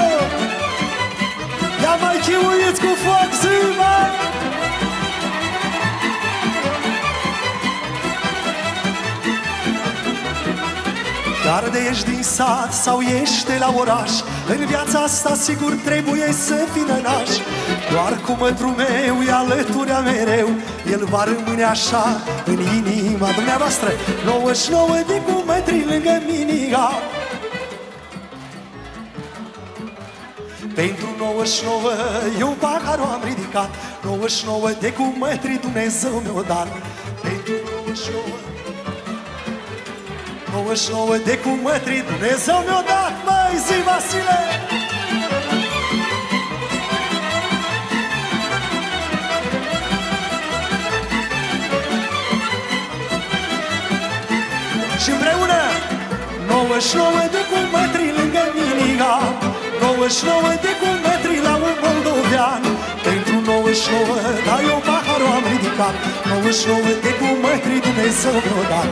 Ia mai chiuiți cu foc zi, măi Dar de ești din sat sau ești de la oraș În viața asta sigur trebuie să fii nănaș. Doar cu mătru meu e alăturea mereu El va rămâne așa în inima dumneavoastră. 99 de cu metri lângă minia Pentru 99 eu paharul am ridicat. 99 de cu metri Dumnezeu mi-o dat. Pentru 99 99 de cu mătri Dumnezeu mi-o dat, măi, zi Vasile! Și împreună 99 de cu mătri lângă miniga 99 de cu mătri la un moldovean Pentru 99 dai o paharul am ridicat 99 de cu mătri Dumnezeu mi-o dat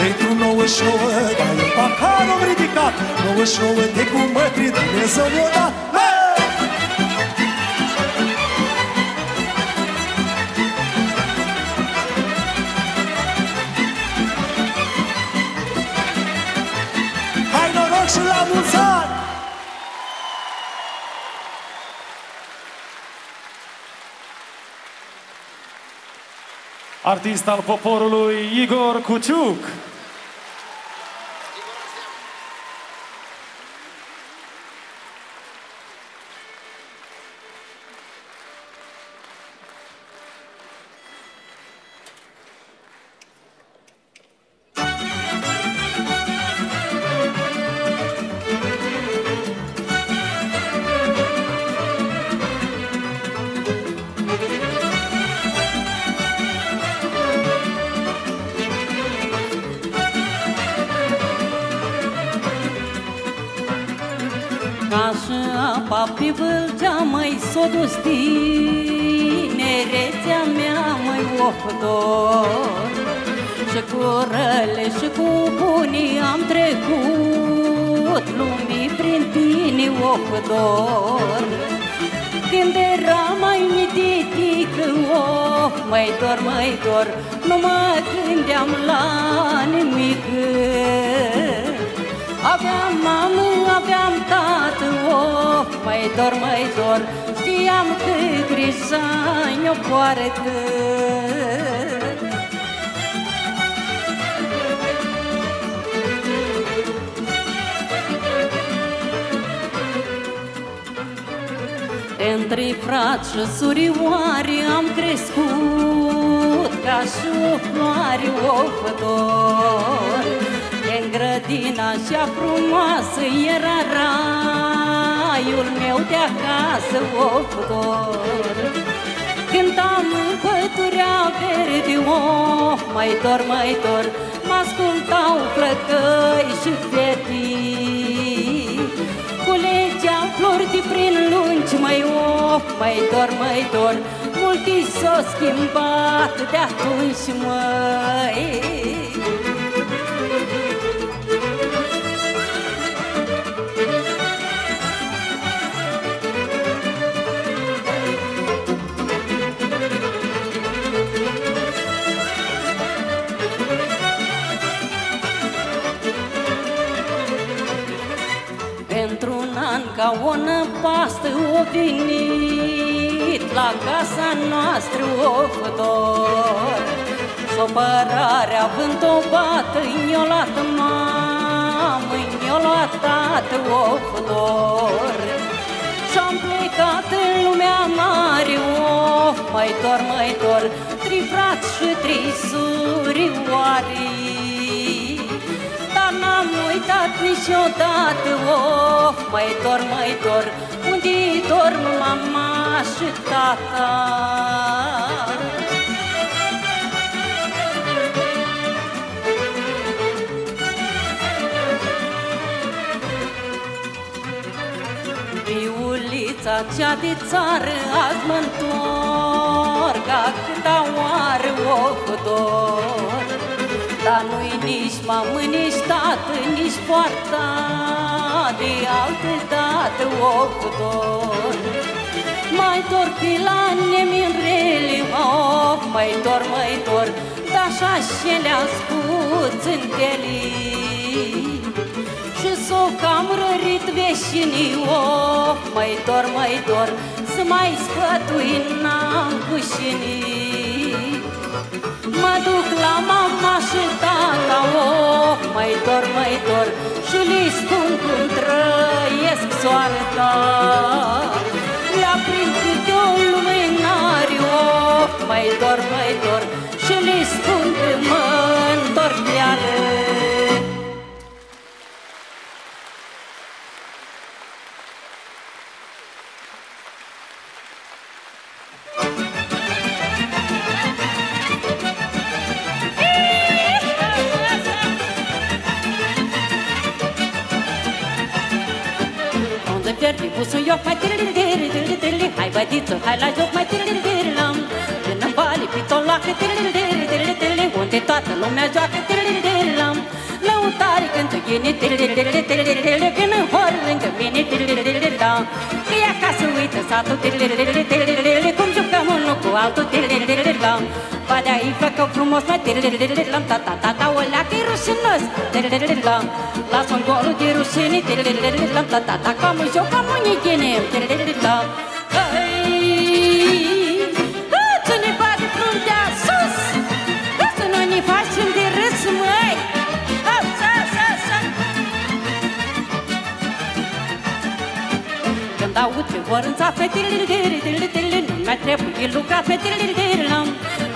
pentru 99 dai un pahar am ridicat 99 de cu mătri Dumnezeu mi-o dat Hey! Hai noroc și la mulți ani! Artist al poporului Igor Cuciuc. Atunci, măi. Într-un an ca o năpastă o venit La casa noastră o fădor Supărarea vânt o bată I-o luat mamă, i-o luat tată o fădor Și-am plecat în lumea mare Of, mai dor, mai dor Trei frați și trei surioare dar n-am uitat niciodată Of, mai dor, mai dor Unde dorm mama și tata cea de țară azi mă întorc. Ca câta oară o dor dar nu-i nici mamă, nici tată, nici poarta De altă dată o dor Mai dor pe la nemirele, of, mai dor, mai dor. Dar așa și le-am spus în telii Și s-o cam rărit veșinii, of, mai dor, mai dor Să mai sfătui n-am cușinii. Mă duc la mama și tata, oh, mai dor, mai dor Și li spun cum trăiesc soarta. Le aprind câte o luminare, oh, mai dor, mai dor Și li spun că mă întorc iară Hai bădiță, hai la joc mai tirili tirili lam Când în vale pitoloacă tirili tirili tirili tirili Unde toată lumea joacă tirili tirili lam Lăutare cântă ghine tirili tirili tirili tirili Când în hor lângă mine tirili tirili lam Că e acasă uită satul tirili tirili tirili tirili Cum jucăm unul cu altul tirili tirili lam Ba de aici facă frumos mai tirili tirili lam Ta ta ta ta o leacă-i rușinos tirili tirili lam Lasă-mi golul de rușine tirili tirili lam Ta ta ta ca mă joc ca mânichine tirili tirili Când aud ce vor în țapă tirili Nu mai trebuie lucrat pe tirili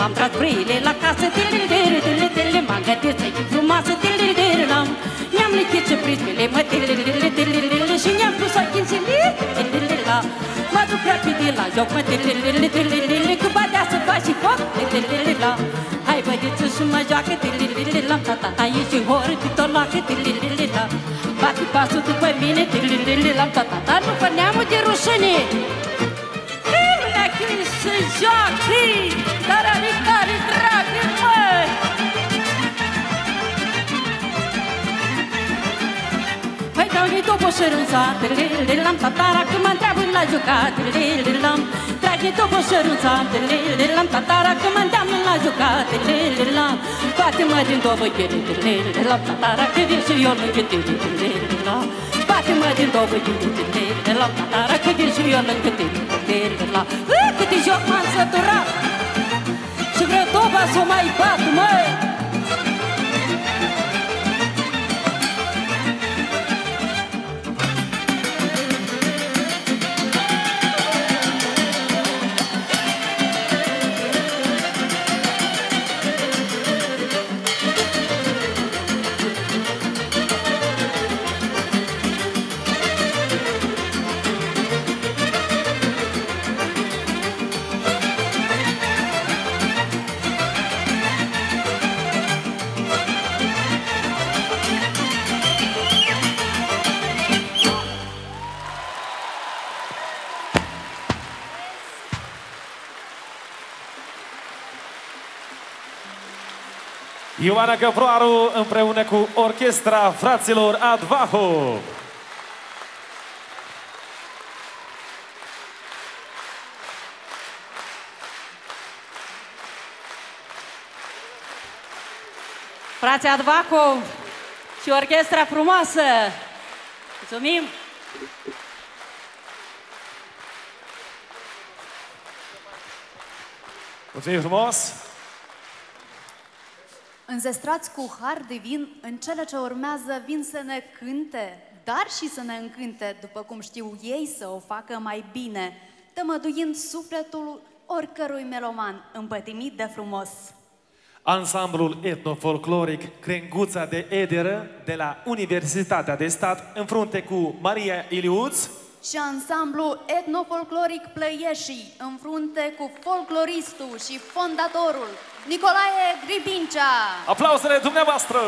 Am tras brâile la casă tirili M-am gătit să fiu frumoasă tirili Ne-am lichit și prismele mă tirili Și ne-am pus ochii în tirili Mă duc rapid la joc mă tirili Cu badea să faci și foc tirili Hai bădiță și mă joacă tirili Ta ta ta e și hori pe tot lacă tirili Bate pasul după mine tirili Ta ta ta nu fă neamul de rușine. Tirili să joacă Dar are care dragă măi. Păi dau-i după șărânța Tirililam, tatara că mă întreabă la jucat Tirililam, trage după șărânța Tirililam, tatara că mă întreabă la jucat Tirililam, bate-mă din două gheri Tirililam, tatara că vin și eu lângă tine Tirililam, bate-mă din două gheri Tirililam, tatara că vin și eu lângă tine Tirililam, câte joc m-am săturat! Și vreau doba să o mai bat, măi Ioana Găbroaru împreună cu orchestra fraților Advahu. Frații Advacu și orchestra frumoasă. Mulțumim! Mulțumim frumos! Înzestrați cu har divin, în cele ce urmează vin să ne cânte, dar și să ne încânte, după cum știu ei să o facă mai bine, tămăduind sufletul oricărui meloman împătimit de frumos. Ansamblul etnofolcloric Crenguța de Ederă de la Universitatea de Stat în frunte cu Maria Iliuț și ansamblu etnofolcloric Plăieșii în frunte cu folcloristul și fondatorul Nicolae Gribincea. Aplauzele dumneavoastră!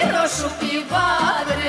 quiero su pivote.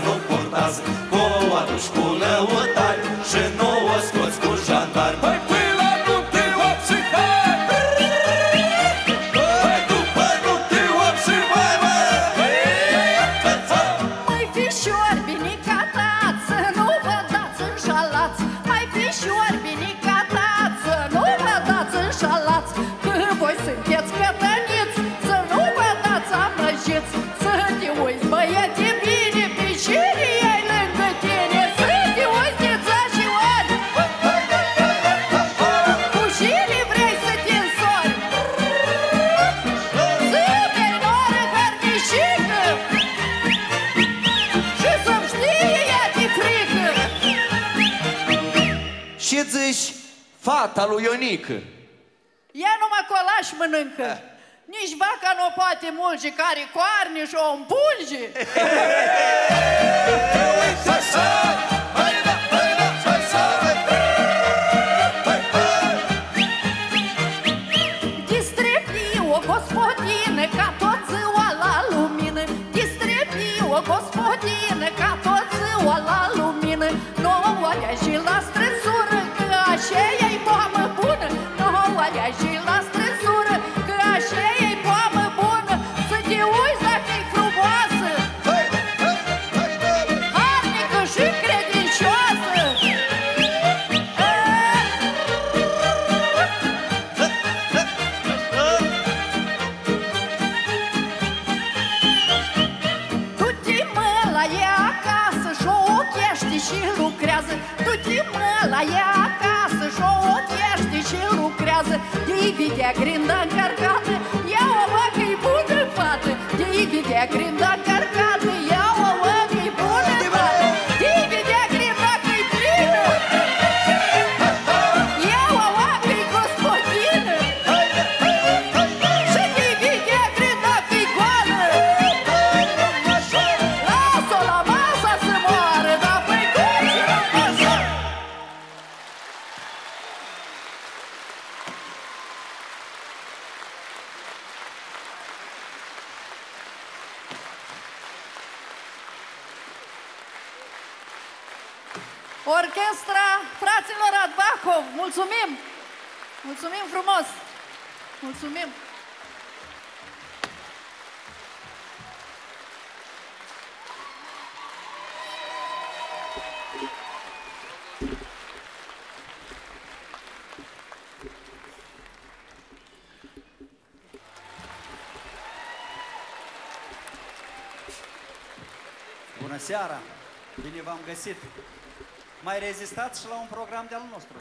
no portaze Boa do škole od tata lui Ionică. Ia numai colaș mănâncă. Da. Nici vaca nu poate mulge, care coarne și o împulge. Uite ca toți o la lumină настоящий ласты grinda încărcată Ia o vacă-i bună fată De imediat grinda seara! Bine v-am găsit! Mai rezistați și la un program de-al nostru.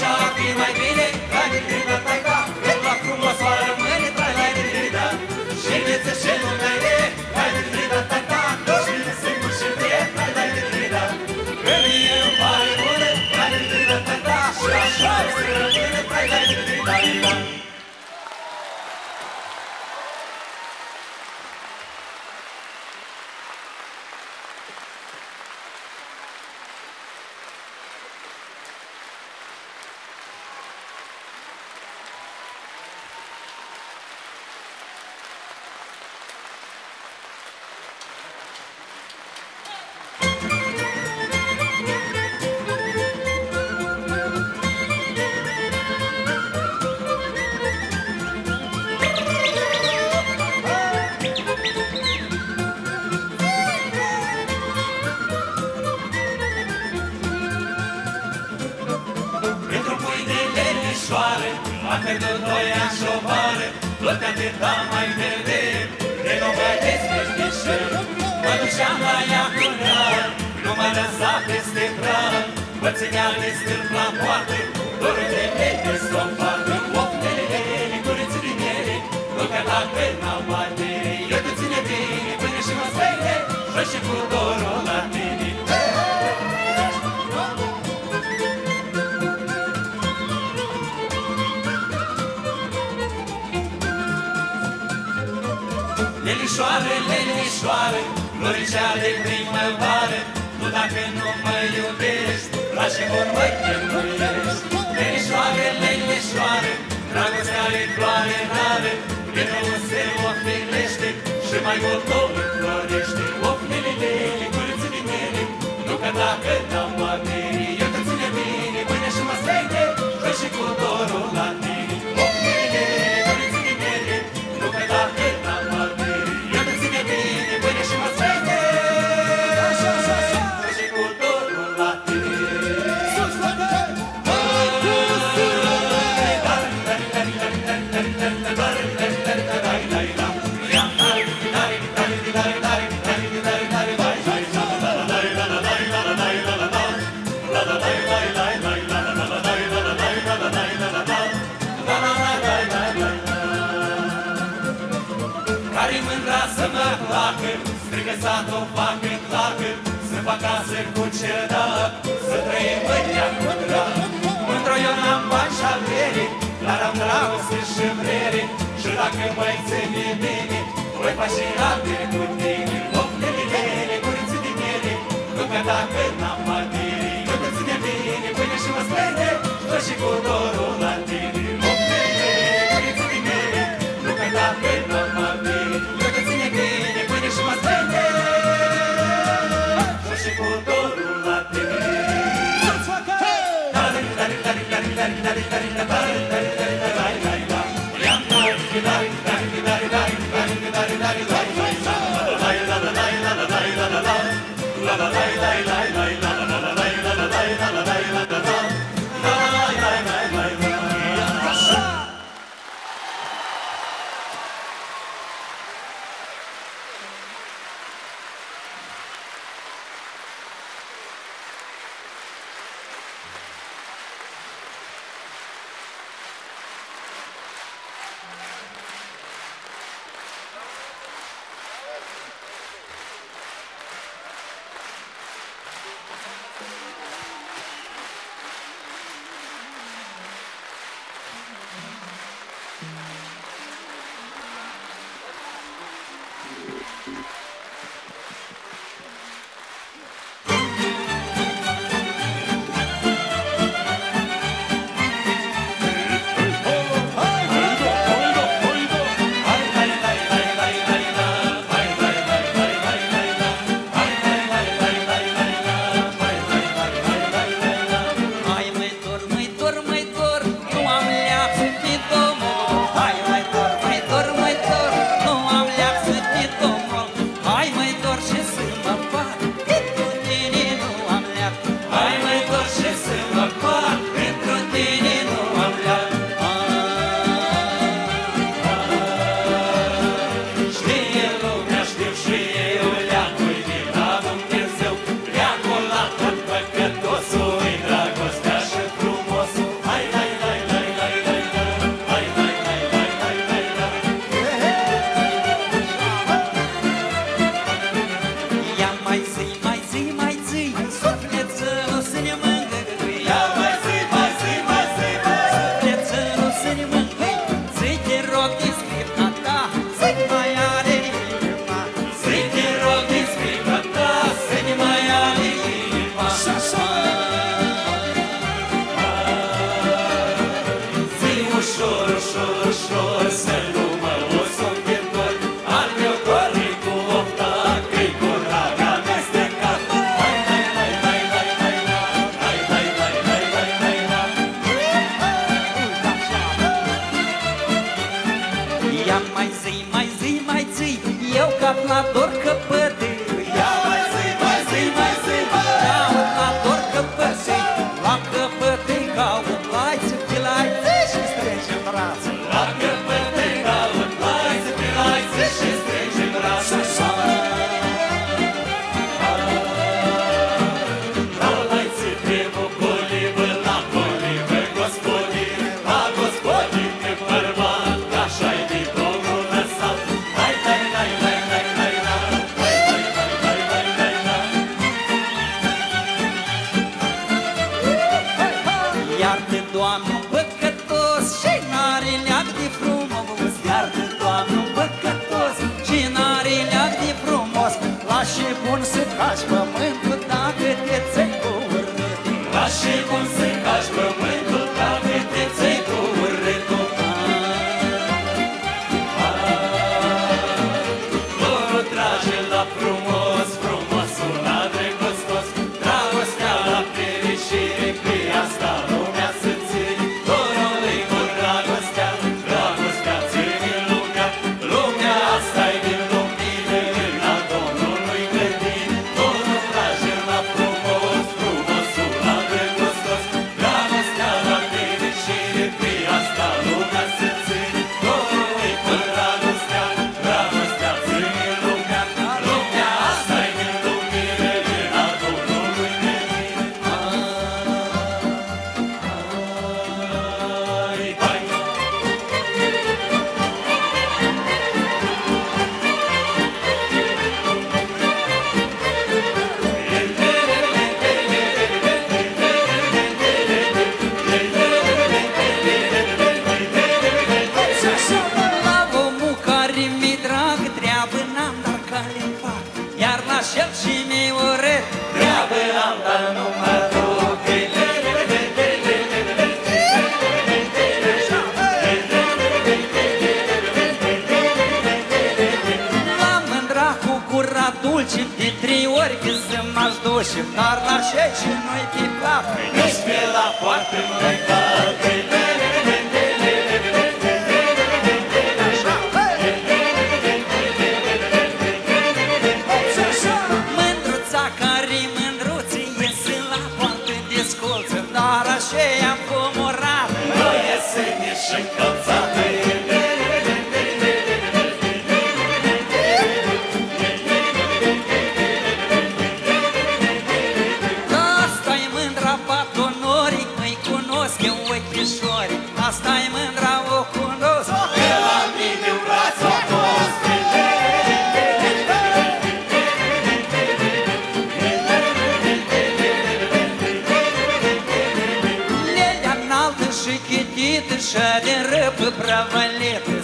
Dar poate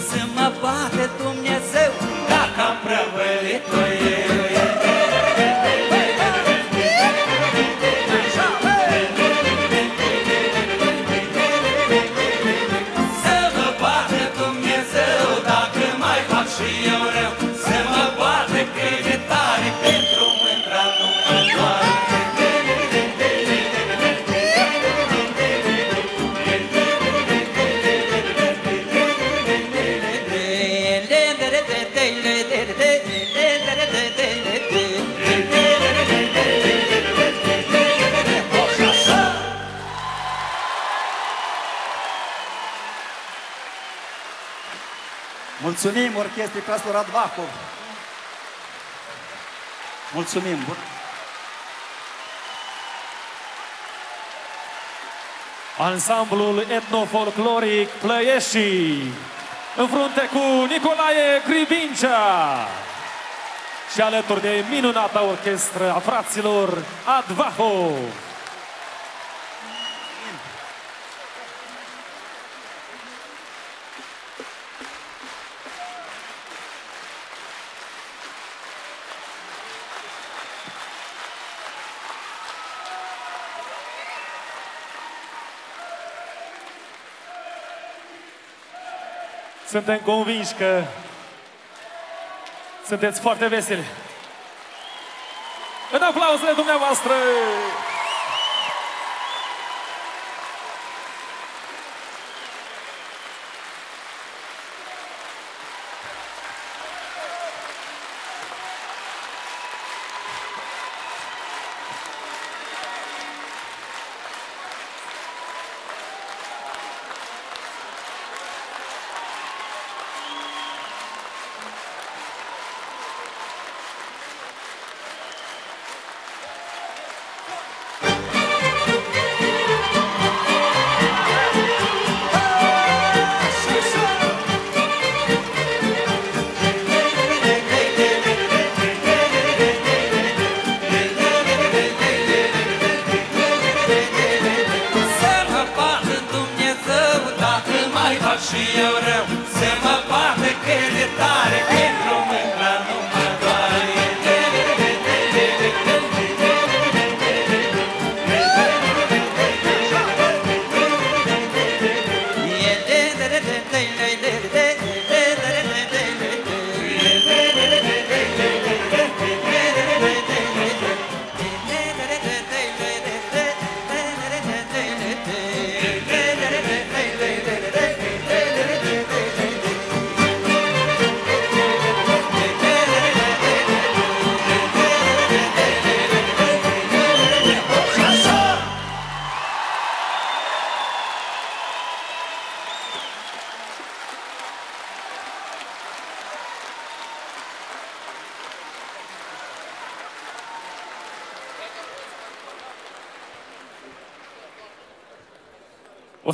Să mă bată Dumnezeu Dacă am prăvălit-o eu Mulțumim orchestrei Crasul Radvahov. Mulțumim. Ansamblul etnofolcloric Plăieșii, în frunte cu Nicolae Grivincea și alături de minunata orchestră a fraților Advahov. Suntem convinși că sunteți foarte veseli. În aplauzele dumneavoastră!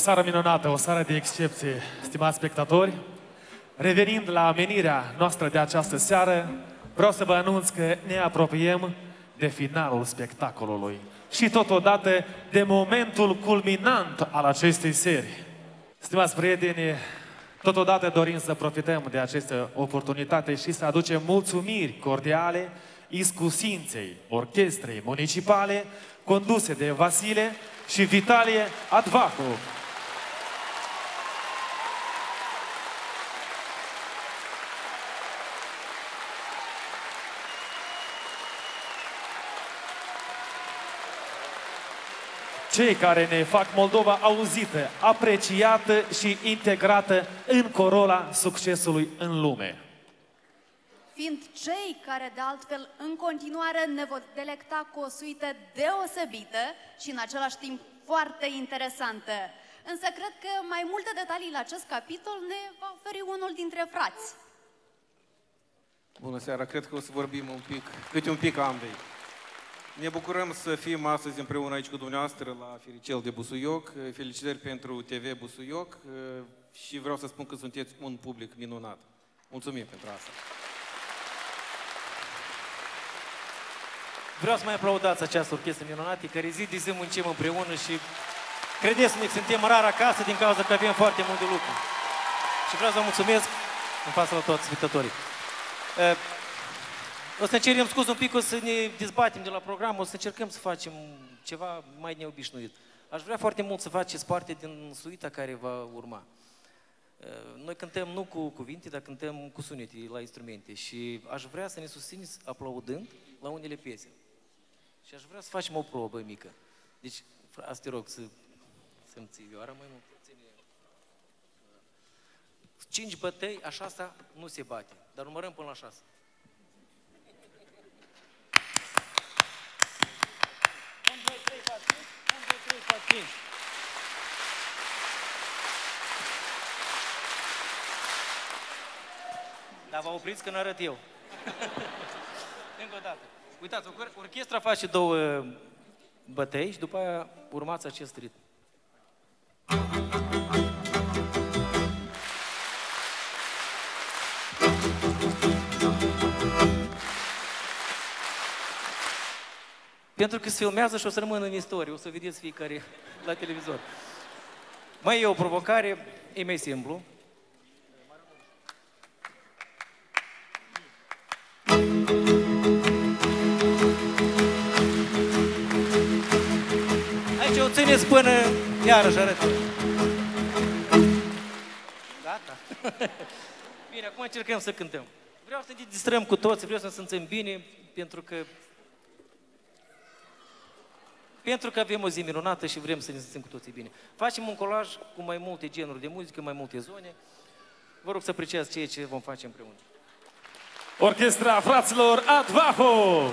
Seară minunată, o seară de excepție, stimați spectatori. Revenind la amenirea noastră de această seară, vreau să vă anunț că ne apropiem de finalul spectacolului și totodată de momentul culminant al acestei serii. Stimați prieteni, totodată dorim să profităm de această oportunitate și să aducem mulțumiri cordiale iscusinței orchestrei municipale conduse de Vasile și Vitalie Advacu. Cei care ne fac Moldova auzită, apreciată și integrată în corola succesului în lume. fiind cei care de altfel în continuare ne vor delecta cu o suită deosebită și în același timp foarte interesantă. Însă cred că mai multe detalii la acest capitol ne va oferi unul dintre frați. Bună seara, cred că o să vorbim un pic, câte un pic ambei. Ne bucurăm să fim astăzi împreună aici cu dumneavoastră la Fericel de Busuioc. Felicitări pentru TV Busuioc și vreau să spun că sunteți un public minunat. Mulțumim pentru asta. Vreau să mai aplaudați această orchestră minunată, care zi de zi muncim împreună și credeți-mă că suntem rar acasă din cauza că avem foarte mult de lucru. Și vreau să vă mulțumesc în fața la toți spectatorii. Uh, O să ne cerem scuze un pic, o să ne dezbatem de la program, o să încercăm să facem ceva mai neobișnuit. Aș vrea foarte mult să faceți parte din suita care va urma. Uh, Noi cântăm nu cu cuvinte, dar cântăm cu sunete la instrumente și aș vrea să ne susțineți aplaudând la unele piese. Și aș vrea să facem o probă mică. Deci, fra- asta te rog să, să-mi ții vioara mai mult. Ține. Cinci bătăi, așa asta nu se bate, dar numărăm până la șase. Un, doi, trei, patru, cinci. Un, doi, trei, patru, cinci. Dar vă opriți că nu arăt eu. Încă o dată. Uitați, or- orchestra face două bătăi și după aia urmați acest ritm. Pentru că se filmează și o să rămână în istorie, o să vedeți fiecare la televizor. Mai e o provocare, e mai simplu. Aici o țineți până iarăși arăt. Gata. Bine, acum încercăm să cântăm. Vreau să ne distrăm cu toți, vreau să ne simțim bine, pentru că pentru că avem o zi minunată și vrem să ne simțim cu toții bine. Facem un colaj cu mai multe genuri de muzică, mai multe zone. Vă rog să apreciați ceea ce vom face împreună. Orchestra fraților Advaho!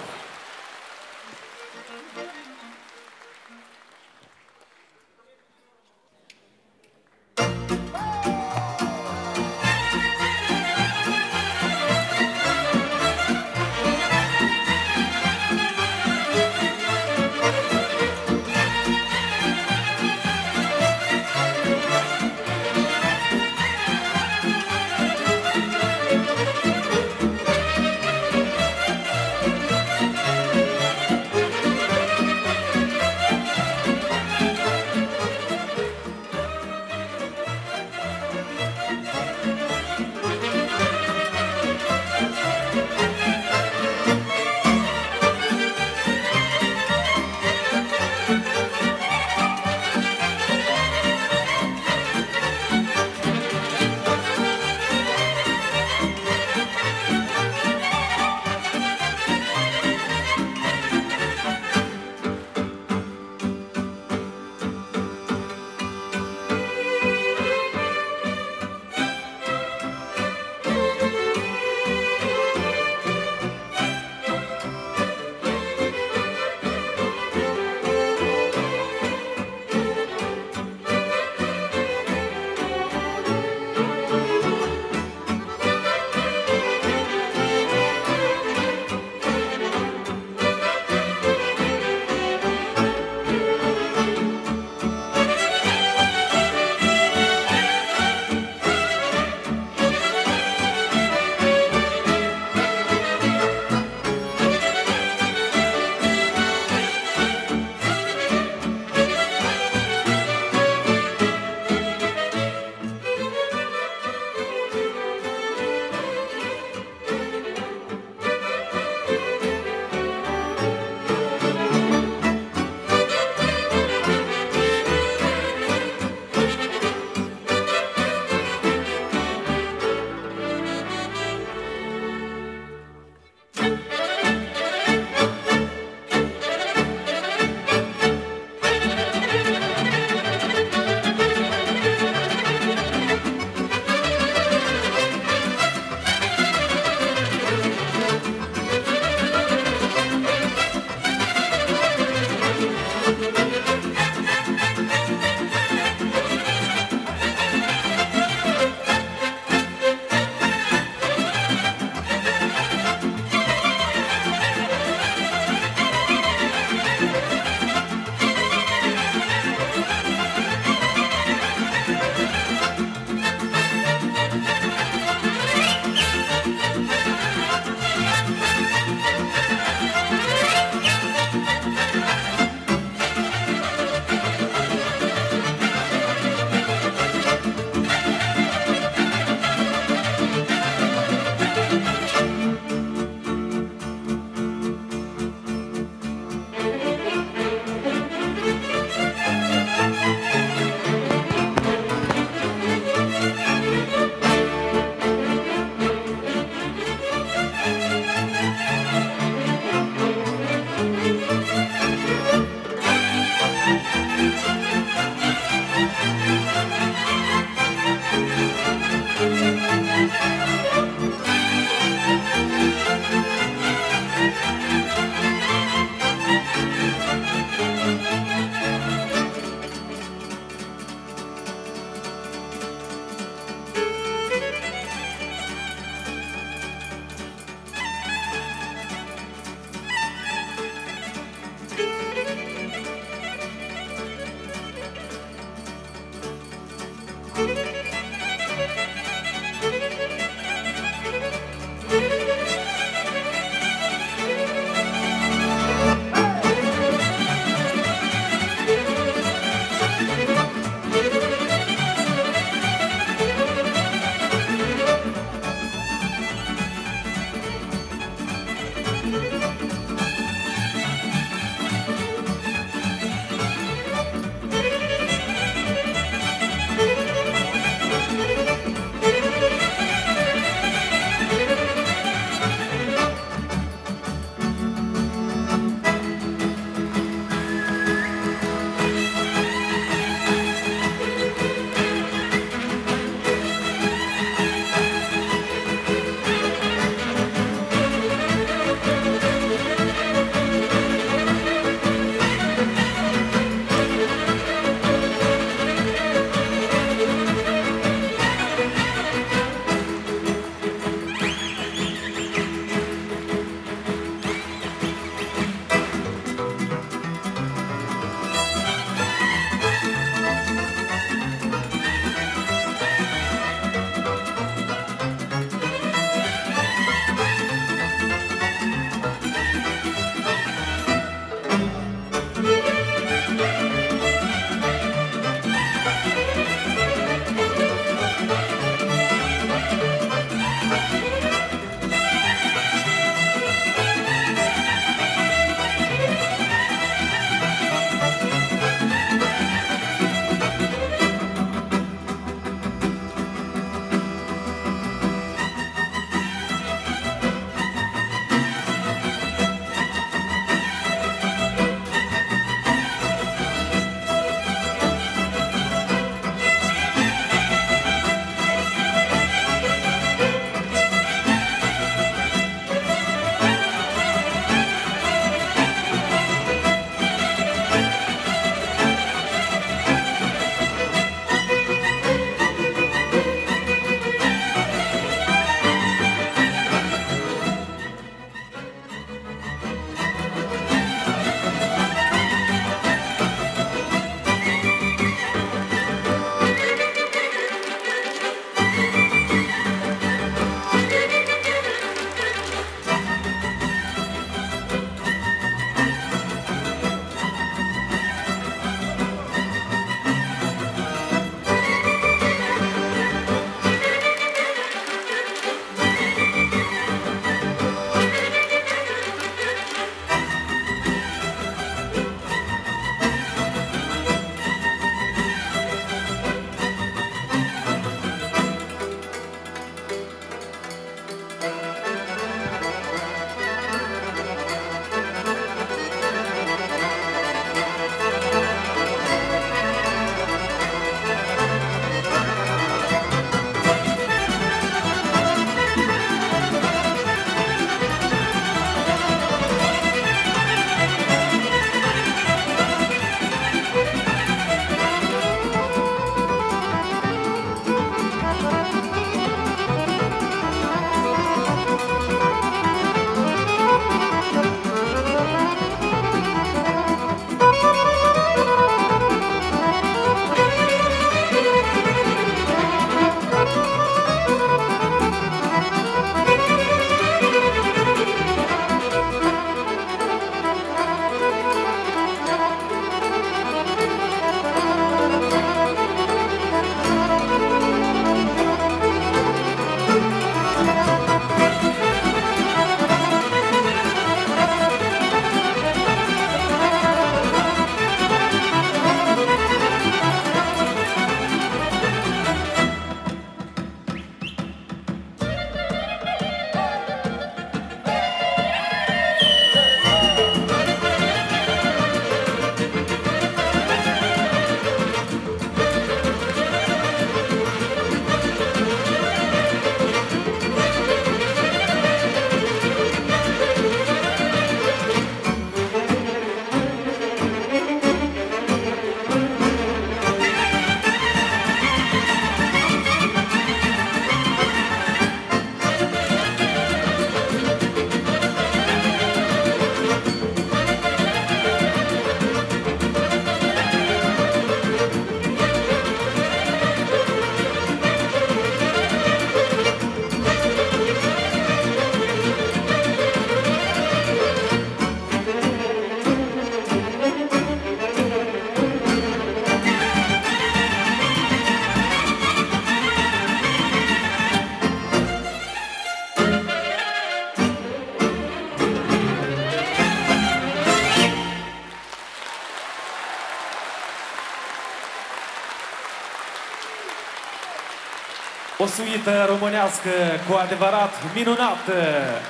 Suită românească cu adevărat minunată,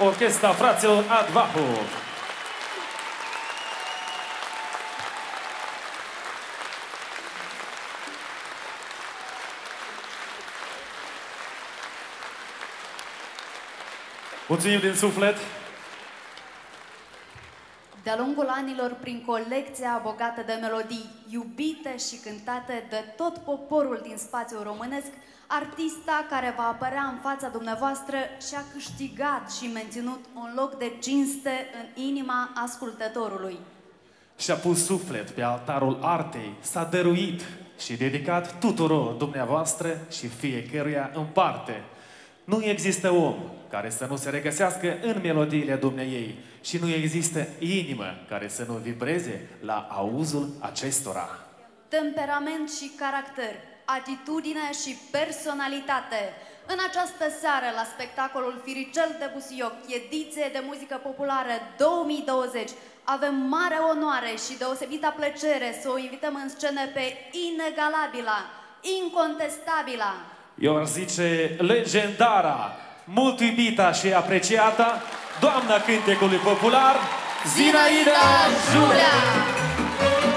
orchestra fraților Advahu. Mulțumim din suflet! De-a lungul anilor, prin colecția bogată de melodii, iubite și cântate de tot poporul din spațiul românesc, artista care va apărea în fața dumneavoastră și-a câștigat și menținut un loc de cinste în inima ascultătorului. Și-a pus suflet pe altarul artei, s-a dăruit și dedicat tuturor dumneavoastră și fiecăruia în parte. Nu există om care să nu se regăsească în melodiile dumneiei și nu există inimă care să nu vibreze la auzul acestora. Temperament și caracter, atitudine și personalitate. În această seară, la spectacolul Firicel de Busioc, ediție de muzică populară 2020, avem mare onoare și deosebită plăcere să o invităm în scenă pe inegalabila, incontestabila, Eu ar zice legendara, mult iubita și apreciată, doamna cântecului popular, Zinaida Julea! Foaie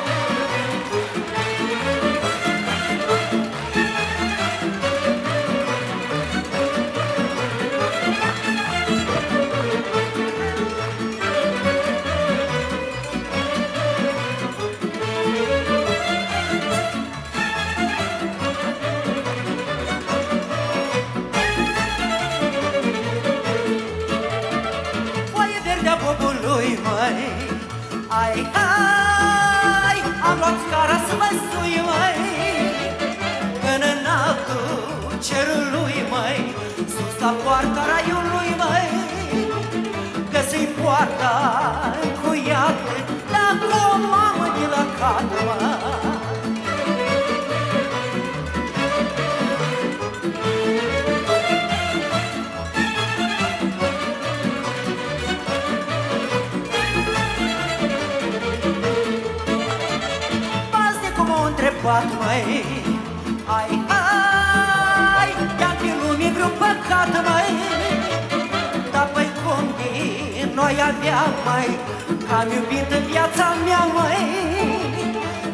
întrebat, măi Ai, ai, ia fi lumii vreun păcat, măi. Dar păi cum din noi avea, măi Că-am iubit în viața mea, măi?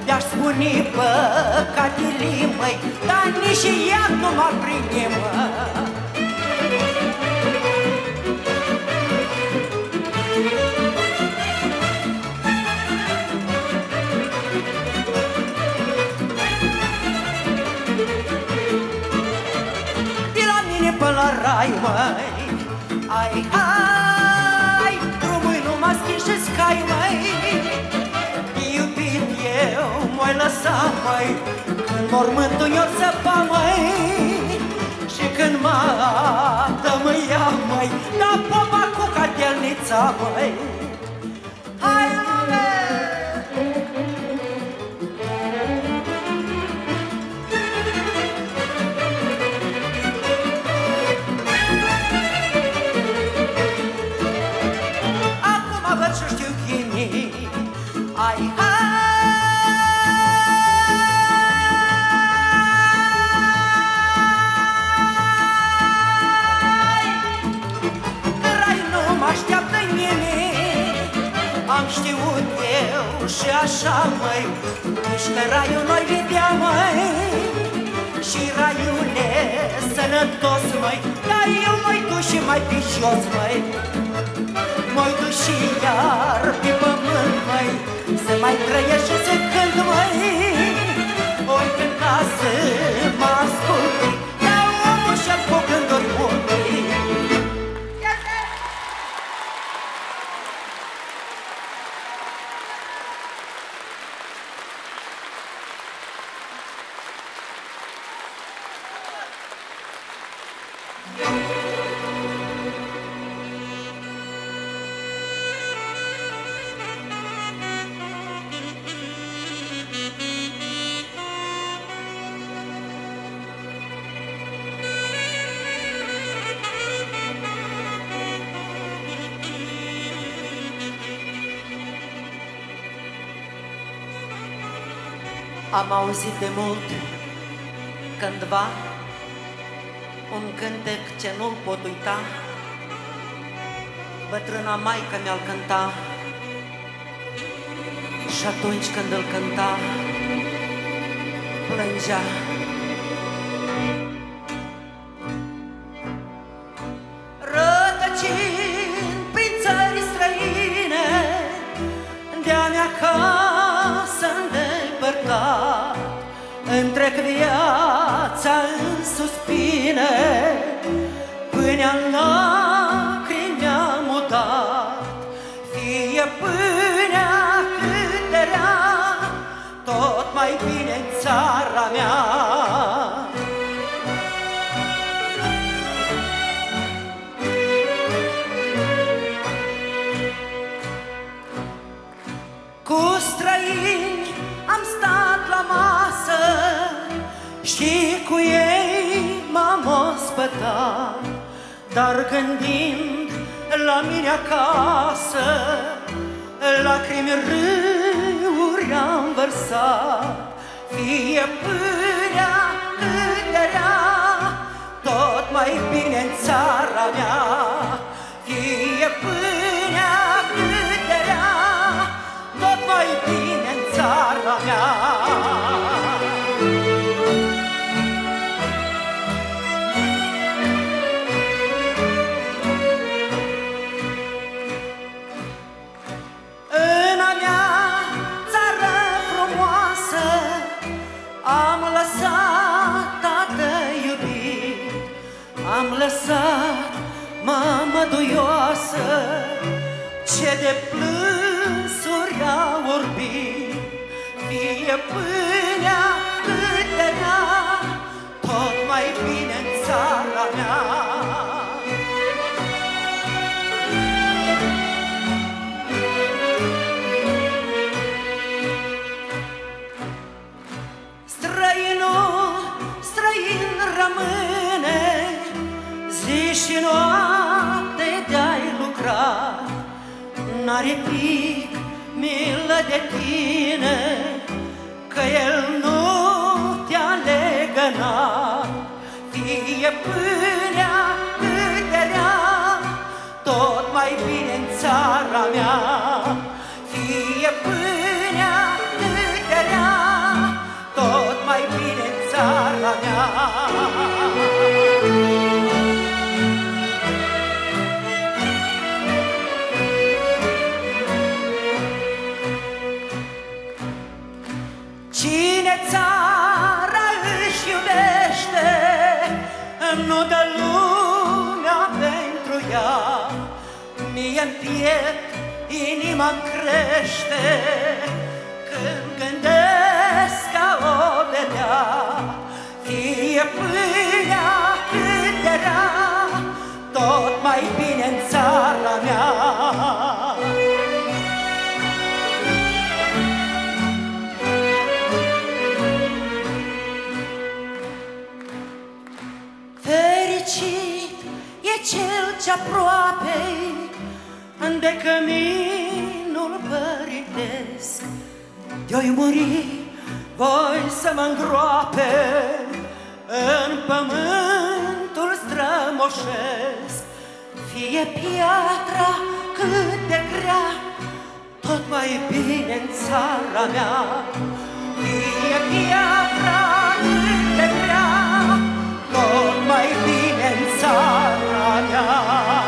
De-aș spune păcatele, măi Dar nici ea nu m-ar prinde, măi până la rai, măi Ai, ai, drumul numai schimb și scai, măi. Iubit eu m-ai lăsat, măi Când mormântul i-o săpa, măi. Și când mă dă mă ia, măi Da popa cu cadelnița, măi știut eu și așa, măi Nici că raiul noi vedea, măi Și raiul e sănătos, măi Dar eu mai duc și mai pe jos, măi. Mă-i duc și iar pe pământ, măi Să mai trăiesc și să cânt, măi Oi când ca să mă asculti Am auzit de mult cândva un cântec ce nu-l pot uita, bătrâna maică mi-al cânta și atunci când îl cânta, plângea. Dar gândind la mine acasă Lacrimi râuri am vărsat Fie până cât era Tot mai bine în țara mea Fie până cât era tot mai bine în țara mea. Duioasă, ce de plânsuri a orbit, fie până cât era, tot mai bine în țara mea. Străinul, străin rămâne Zi și noapte N-are pic milă de tine Că el nu te-a legănat Fie până cât era Tot mai bine în țara mea. Fie până cât era Tot mai bine în țara mea nu dă lumea pentru ea. mie în piept inima-mi crește, când gândesc ca o vedea. Fie până cât era, tot mai bine în țara mea. Cel ce aproape de căminul părintesc. De-oi muri, voi să mă îngroape în pământul strămoșesc. Fie piatra cât de grea, tot mai bine în țara mea. Fie piatra cât de grea, tot mai bine în țara mea.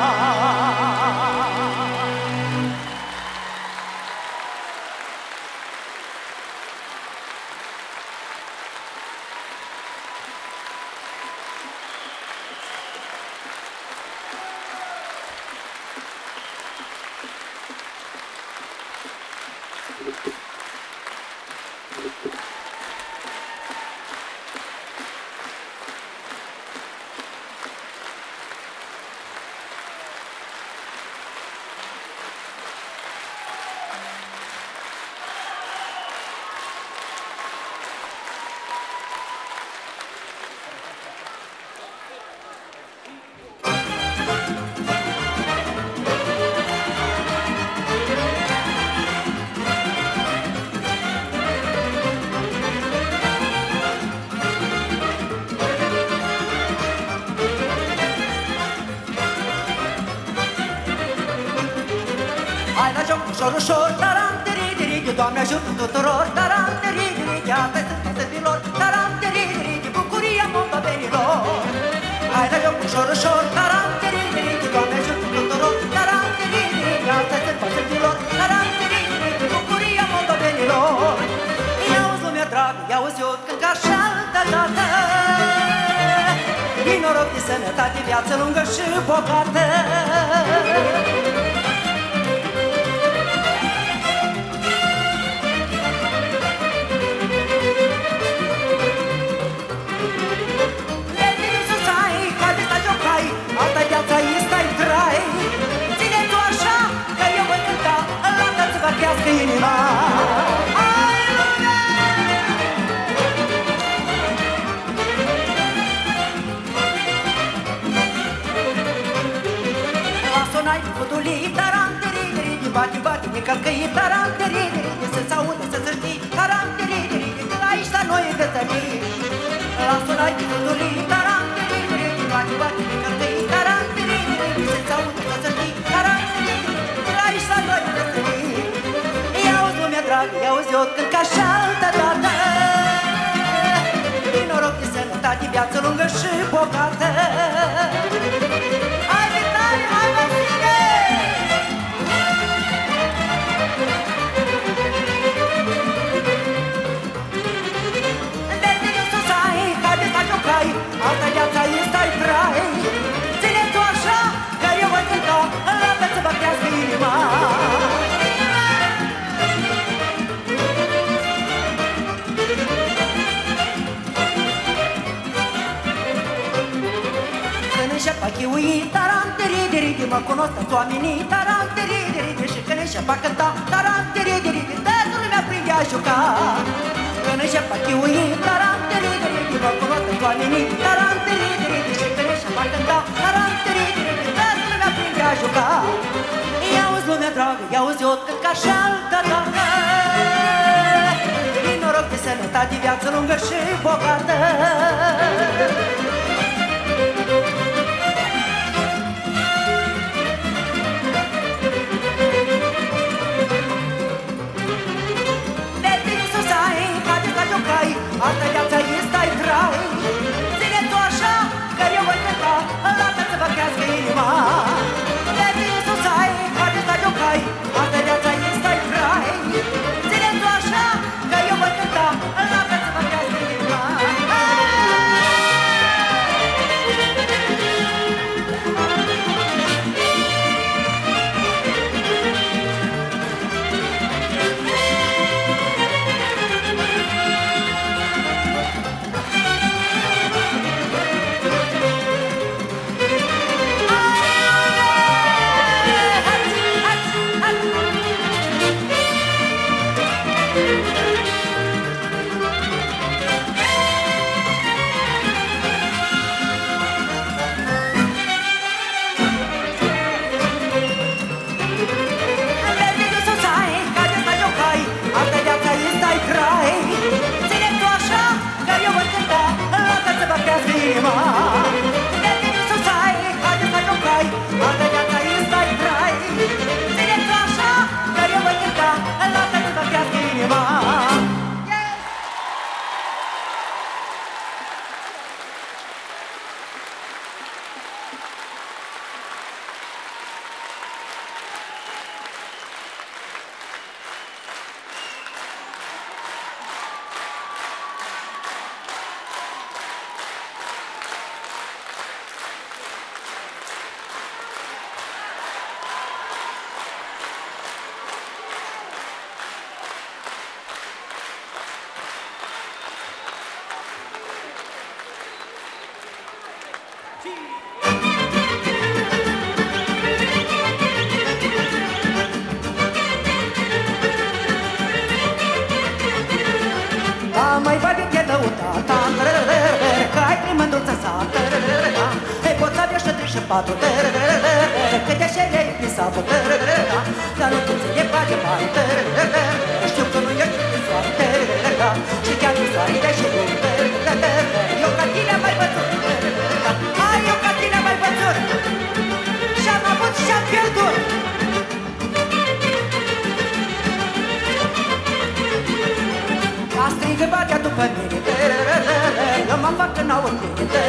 네.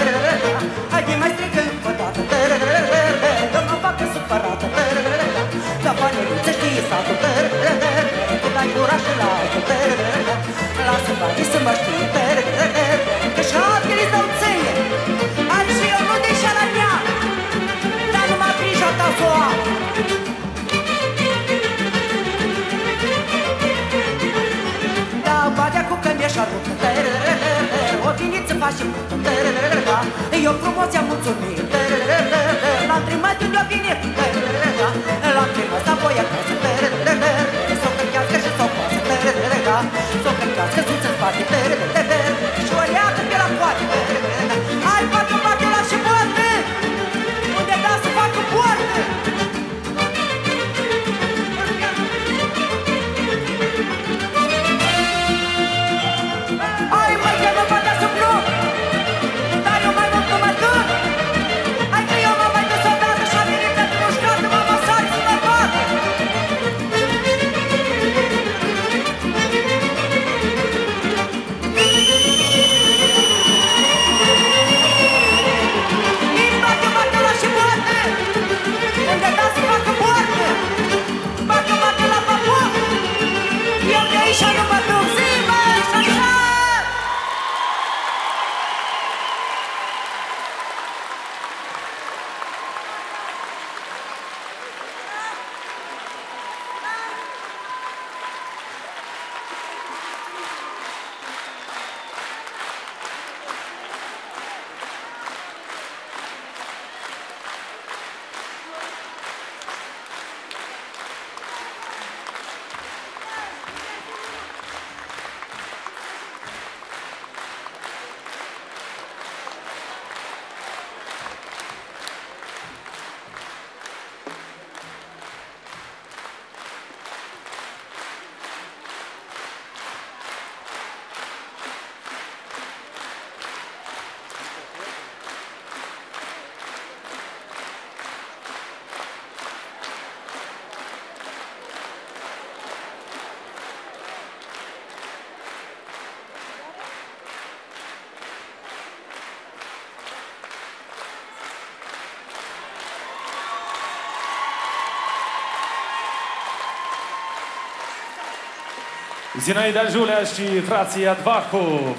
Zinaida Julea și frații Advahov.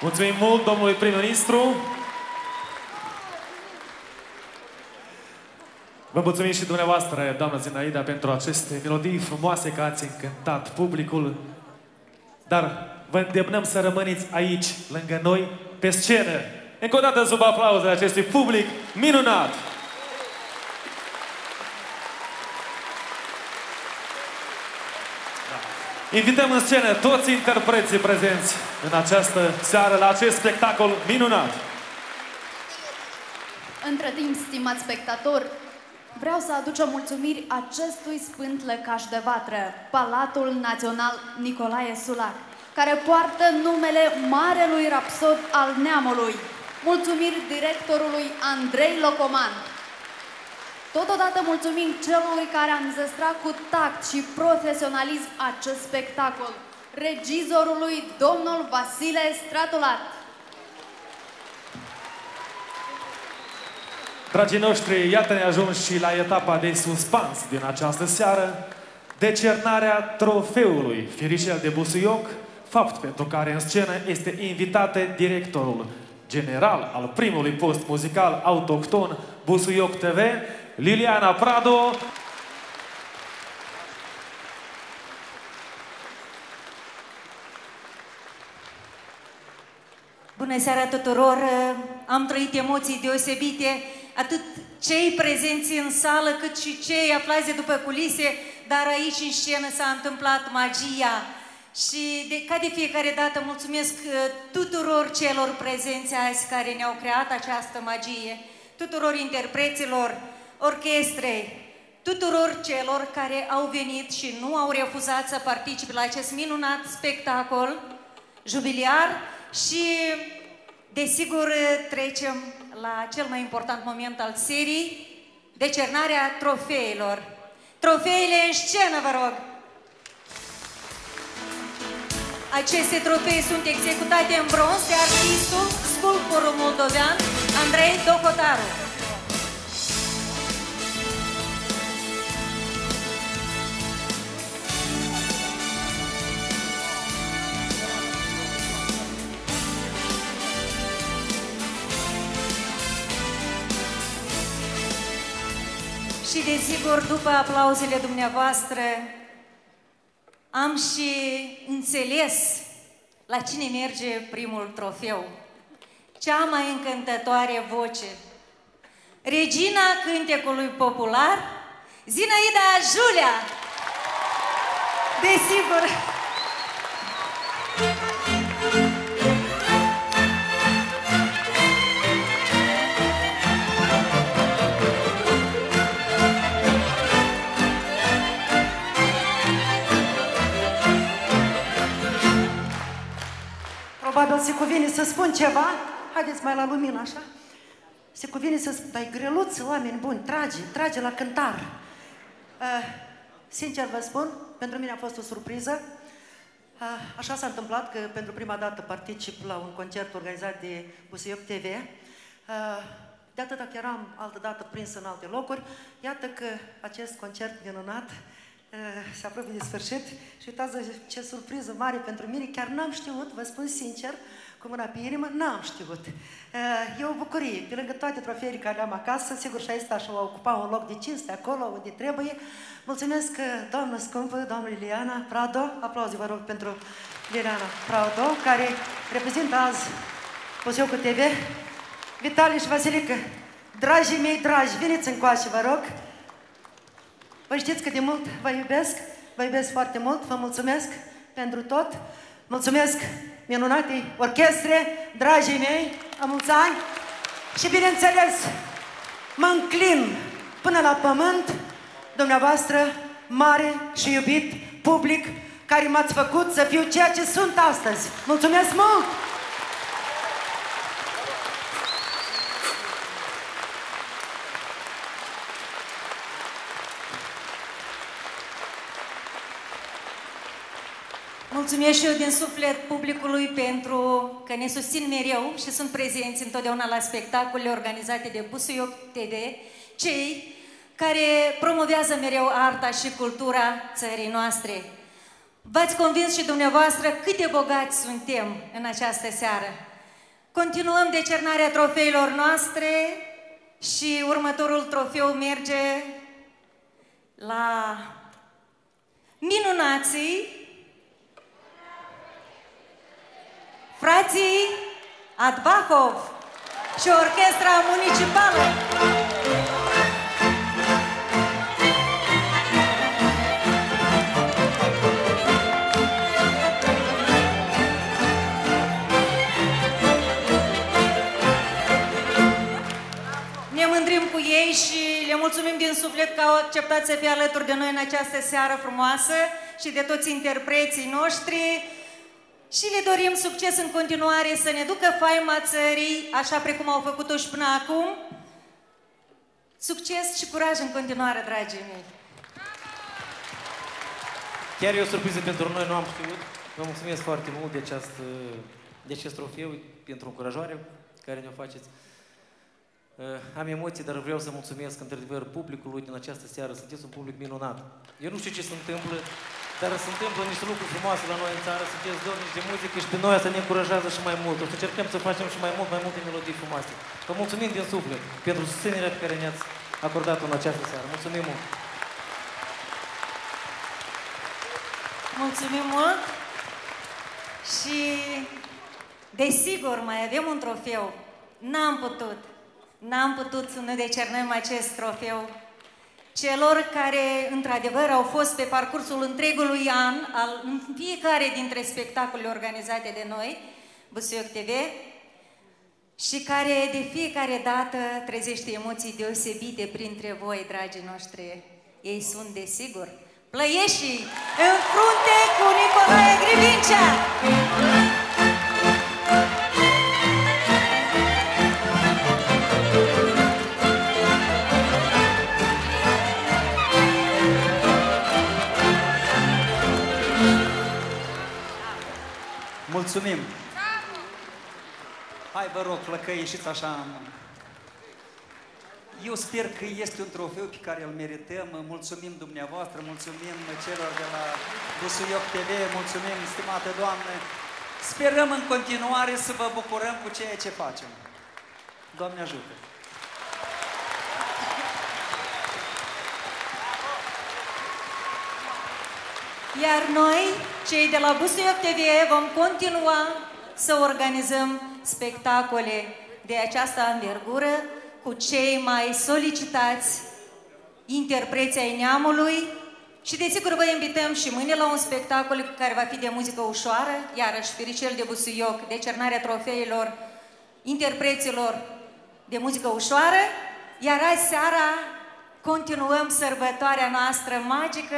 Mulțumim mult domnului prim-ministru. Vă mulțumim și dumneavoastră, doamna Zinaida, pentru aceste melodii frumoase că ați încântat publicul. Dar vă îndemnăm să rămâneți aici, lângă noi, pe scenă. Încă o dată sub aplauzele acestui public minunat. Invităm în scenă toți interpreții prezenți în această seară la acest spectacol minunat. Între timp, stimați spectatori, vreau să aducem mulțumiri acestui sfânt lăcaș de vatră, Palatul Național Nicolae Sulac, care poartă numele Marelui Rapsod al Neamului. Mulțumiri directorului Andrei Locoman. Totodată mulțumim celui care a înzestrat cu tact și profesionalism acest spectacol, regizorului domnul Vasile Stratulat. Dragii noștri, iată ne ajuns și la etapa de suspans din această seară, decernarea trofeului Firicel de Busuioc, fapt pentru care în scenă este invitat directorul general al primului post muzical autohton Busuioc TV, Liliana Prado, Bună seara tuturor! Am trăit emoții deosebite, atât cei prezenți în sală, cât și cei aflați de după culise, dar aici în scenă s-a întâmplat magia. Și de, ca de fiecare dată mulțumesc uh, tuturor celor prezenți azi care ne-au creat această magie, tuturor interpreților, orchestrei, tuturor celor care au venit și nu au refuzat să participe la acest minunat spectacol jubiliar și, desigur, trecem la cel mai important moment al serii, decernarea trofeilor. Trofeile în scenă, vă rog! Aceste trofei sunt executate în bronz de artistul sculptorul moldovean Andrei Docotaru. Și desigur, după aplauzele dumneavoastră, am și înțeles la cine merge primul trofeu. Cea mai încântătoare voce. Regina cântecului popular, Zinaida Julia. Desigur. Probabil se cuvine să spun ceva. Haideți mai la lumină, așa. Se cuvine să dai greluți, oameni buni, trage, trage la cântar. Uh, sincer vă spun, pentru mine a fost o surpriză. Uh, așa s-a întâmplat că pentru prima dată particip la un concert organizat de Busuioc TV. Uh, de atâta că eram altă dată prins în alte locuri, iată că acest concert minunat uh, se apropie de sfârșit și uitați ce surpriză mare pentru mine, chiar n-am știut, vă spun sincer, cu mâna pe inimă, n-am știut. Uh, E o bucurie, pe lângă toate trofeele care le am acasă, sigur și asta și-o ocupa un loc de cinste acolo unde trebuie. Mulțumesc, uh, doamnă scumpă, doamnă Liliana Prado, aplauze vă rog pentru Liliana Prado, care reprezintă azi Busuiocul TV. Vitalie și Vasilică, dragii mei dragi, veniți încoace, vă rog. Vă știți cât de mult vă iubesc, vă iubesc foarte mult, vă mulțumesc pentru tot. Mulțumesc minunatei orchestre, dragii mei, la mulți ani. Și bineînțeles, mă înclin până la pământ, dumneavoastră, mare și iubit public, care m-ați făcut să fiu ceea ce sunt astăzi. Mulțumesc mult! Mulțumesc și eu din suflet publicului pentru că ne susțin mereu și sunt prezenți întotdeauna la spectacolele organizate de Busuioc TV, cei care promovează mereu arta și cultura țării noastre. V-ați convins și dumneavoastră cât de bogați suntem în această seară. Continuăm decernarea trofeilor noastre și următorul trofeu merge la minunații frații Adbahov și orchestra municipală. Ne mândrim cu ei și le mulțumim din suflet că au acceptat să fie alături de noi în această seară frumoasă și de toți interpreții noștri. Și le dorim succes în continuare, să ne ducă faima țării, așa precum au făcut-o și până acum. Succes și curaj în continuare, dragii mei! Chiar e o surpriză pentru noi, nu am știut. Vă mulțumesc foarte mult de, această, de acest trofeu, pentru încurajare care ne-o faceți. Uh, am emoții, dar vreau să mulțumesc într-adevăr publicului din această seară. Sunteți un public minunat. Eu nu știu ce se întâmplă, dar se întâmplă niște lucruri frumoase la noi în țară, sunteți dornici de muzică și pe noi asta ne încurajează și mai mult. O să încercăm să facem și mai mult, mai multe melodii frumoase. Vă mulțumim din suflet pentru susținerea pe care ne-ați acordat-o în această seară. Mulțumim mult! Mulțumim mult! Și, desigur, mai avem un trofeu. N-am putut, n-am putut să nu decernăm acest trofeu celor care, într-adevăr, au fost pe parcursul întregului an, al, în fiecare dintre spectacolele organizate de noi, Busuioc TV, și care de fiecare dată trezește emoții deosebite printre voi, dragii noștri. Ei sunt, desigur, plăieșii în frunte cu Nicolae Grivincea! Mulțumim! Hai, vă rog, lăcă, ieșiți așa. Eu sper că este un trofeu pe care îl merităm. Mulțumim dumneavoastră, mulțumim celor de la Busuioc TV, mulțumim, stimată doamnă. Sperăm în continuare să vă bucurăm cu ceea ce facem. Doamne ajută! Iar noi, cei de la Busuioc TV, vom continua să organizăm spectacole de această învergură cu cei mai solicitați interpreți ai neamului. Și desigur vă invităm și mâine la un spectacol care va fi de muzică ușoară, iarăși Firicel de Busuioc, de cernarea trofeilor interpreților de muzică ușoară, iar azi seara continuăm sărbătoarea noastră magică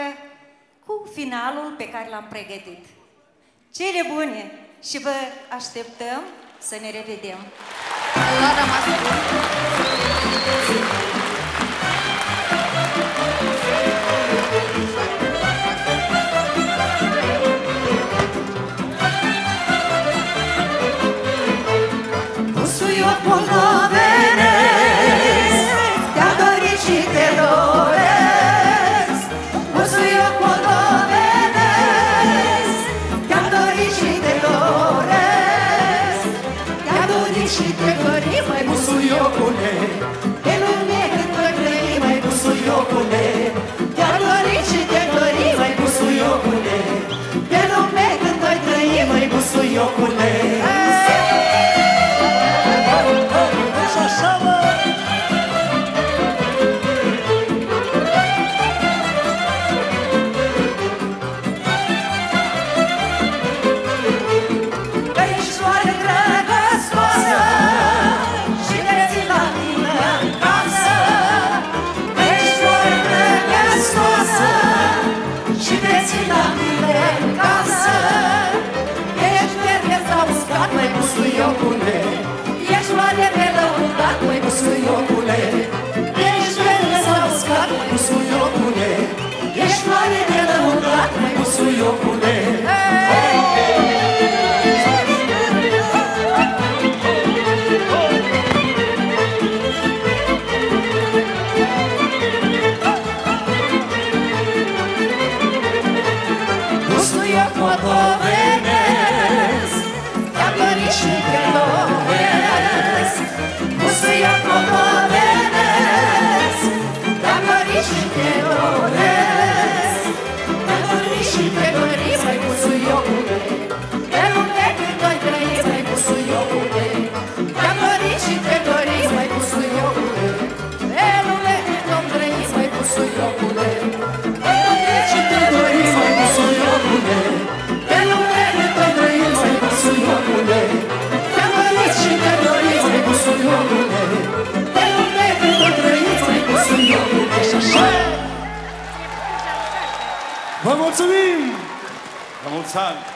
cu finalul pe care l-am pregătit. Cele bune și vă așteptăm să ne revedem! La rămas Vă mulțumim! La mulți ani!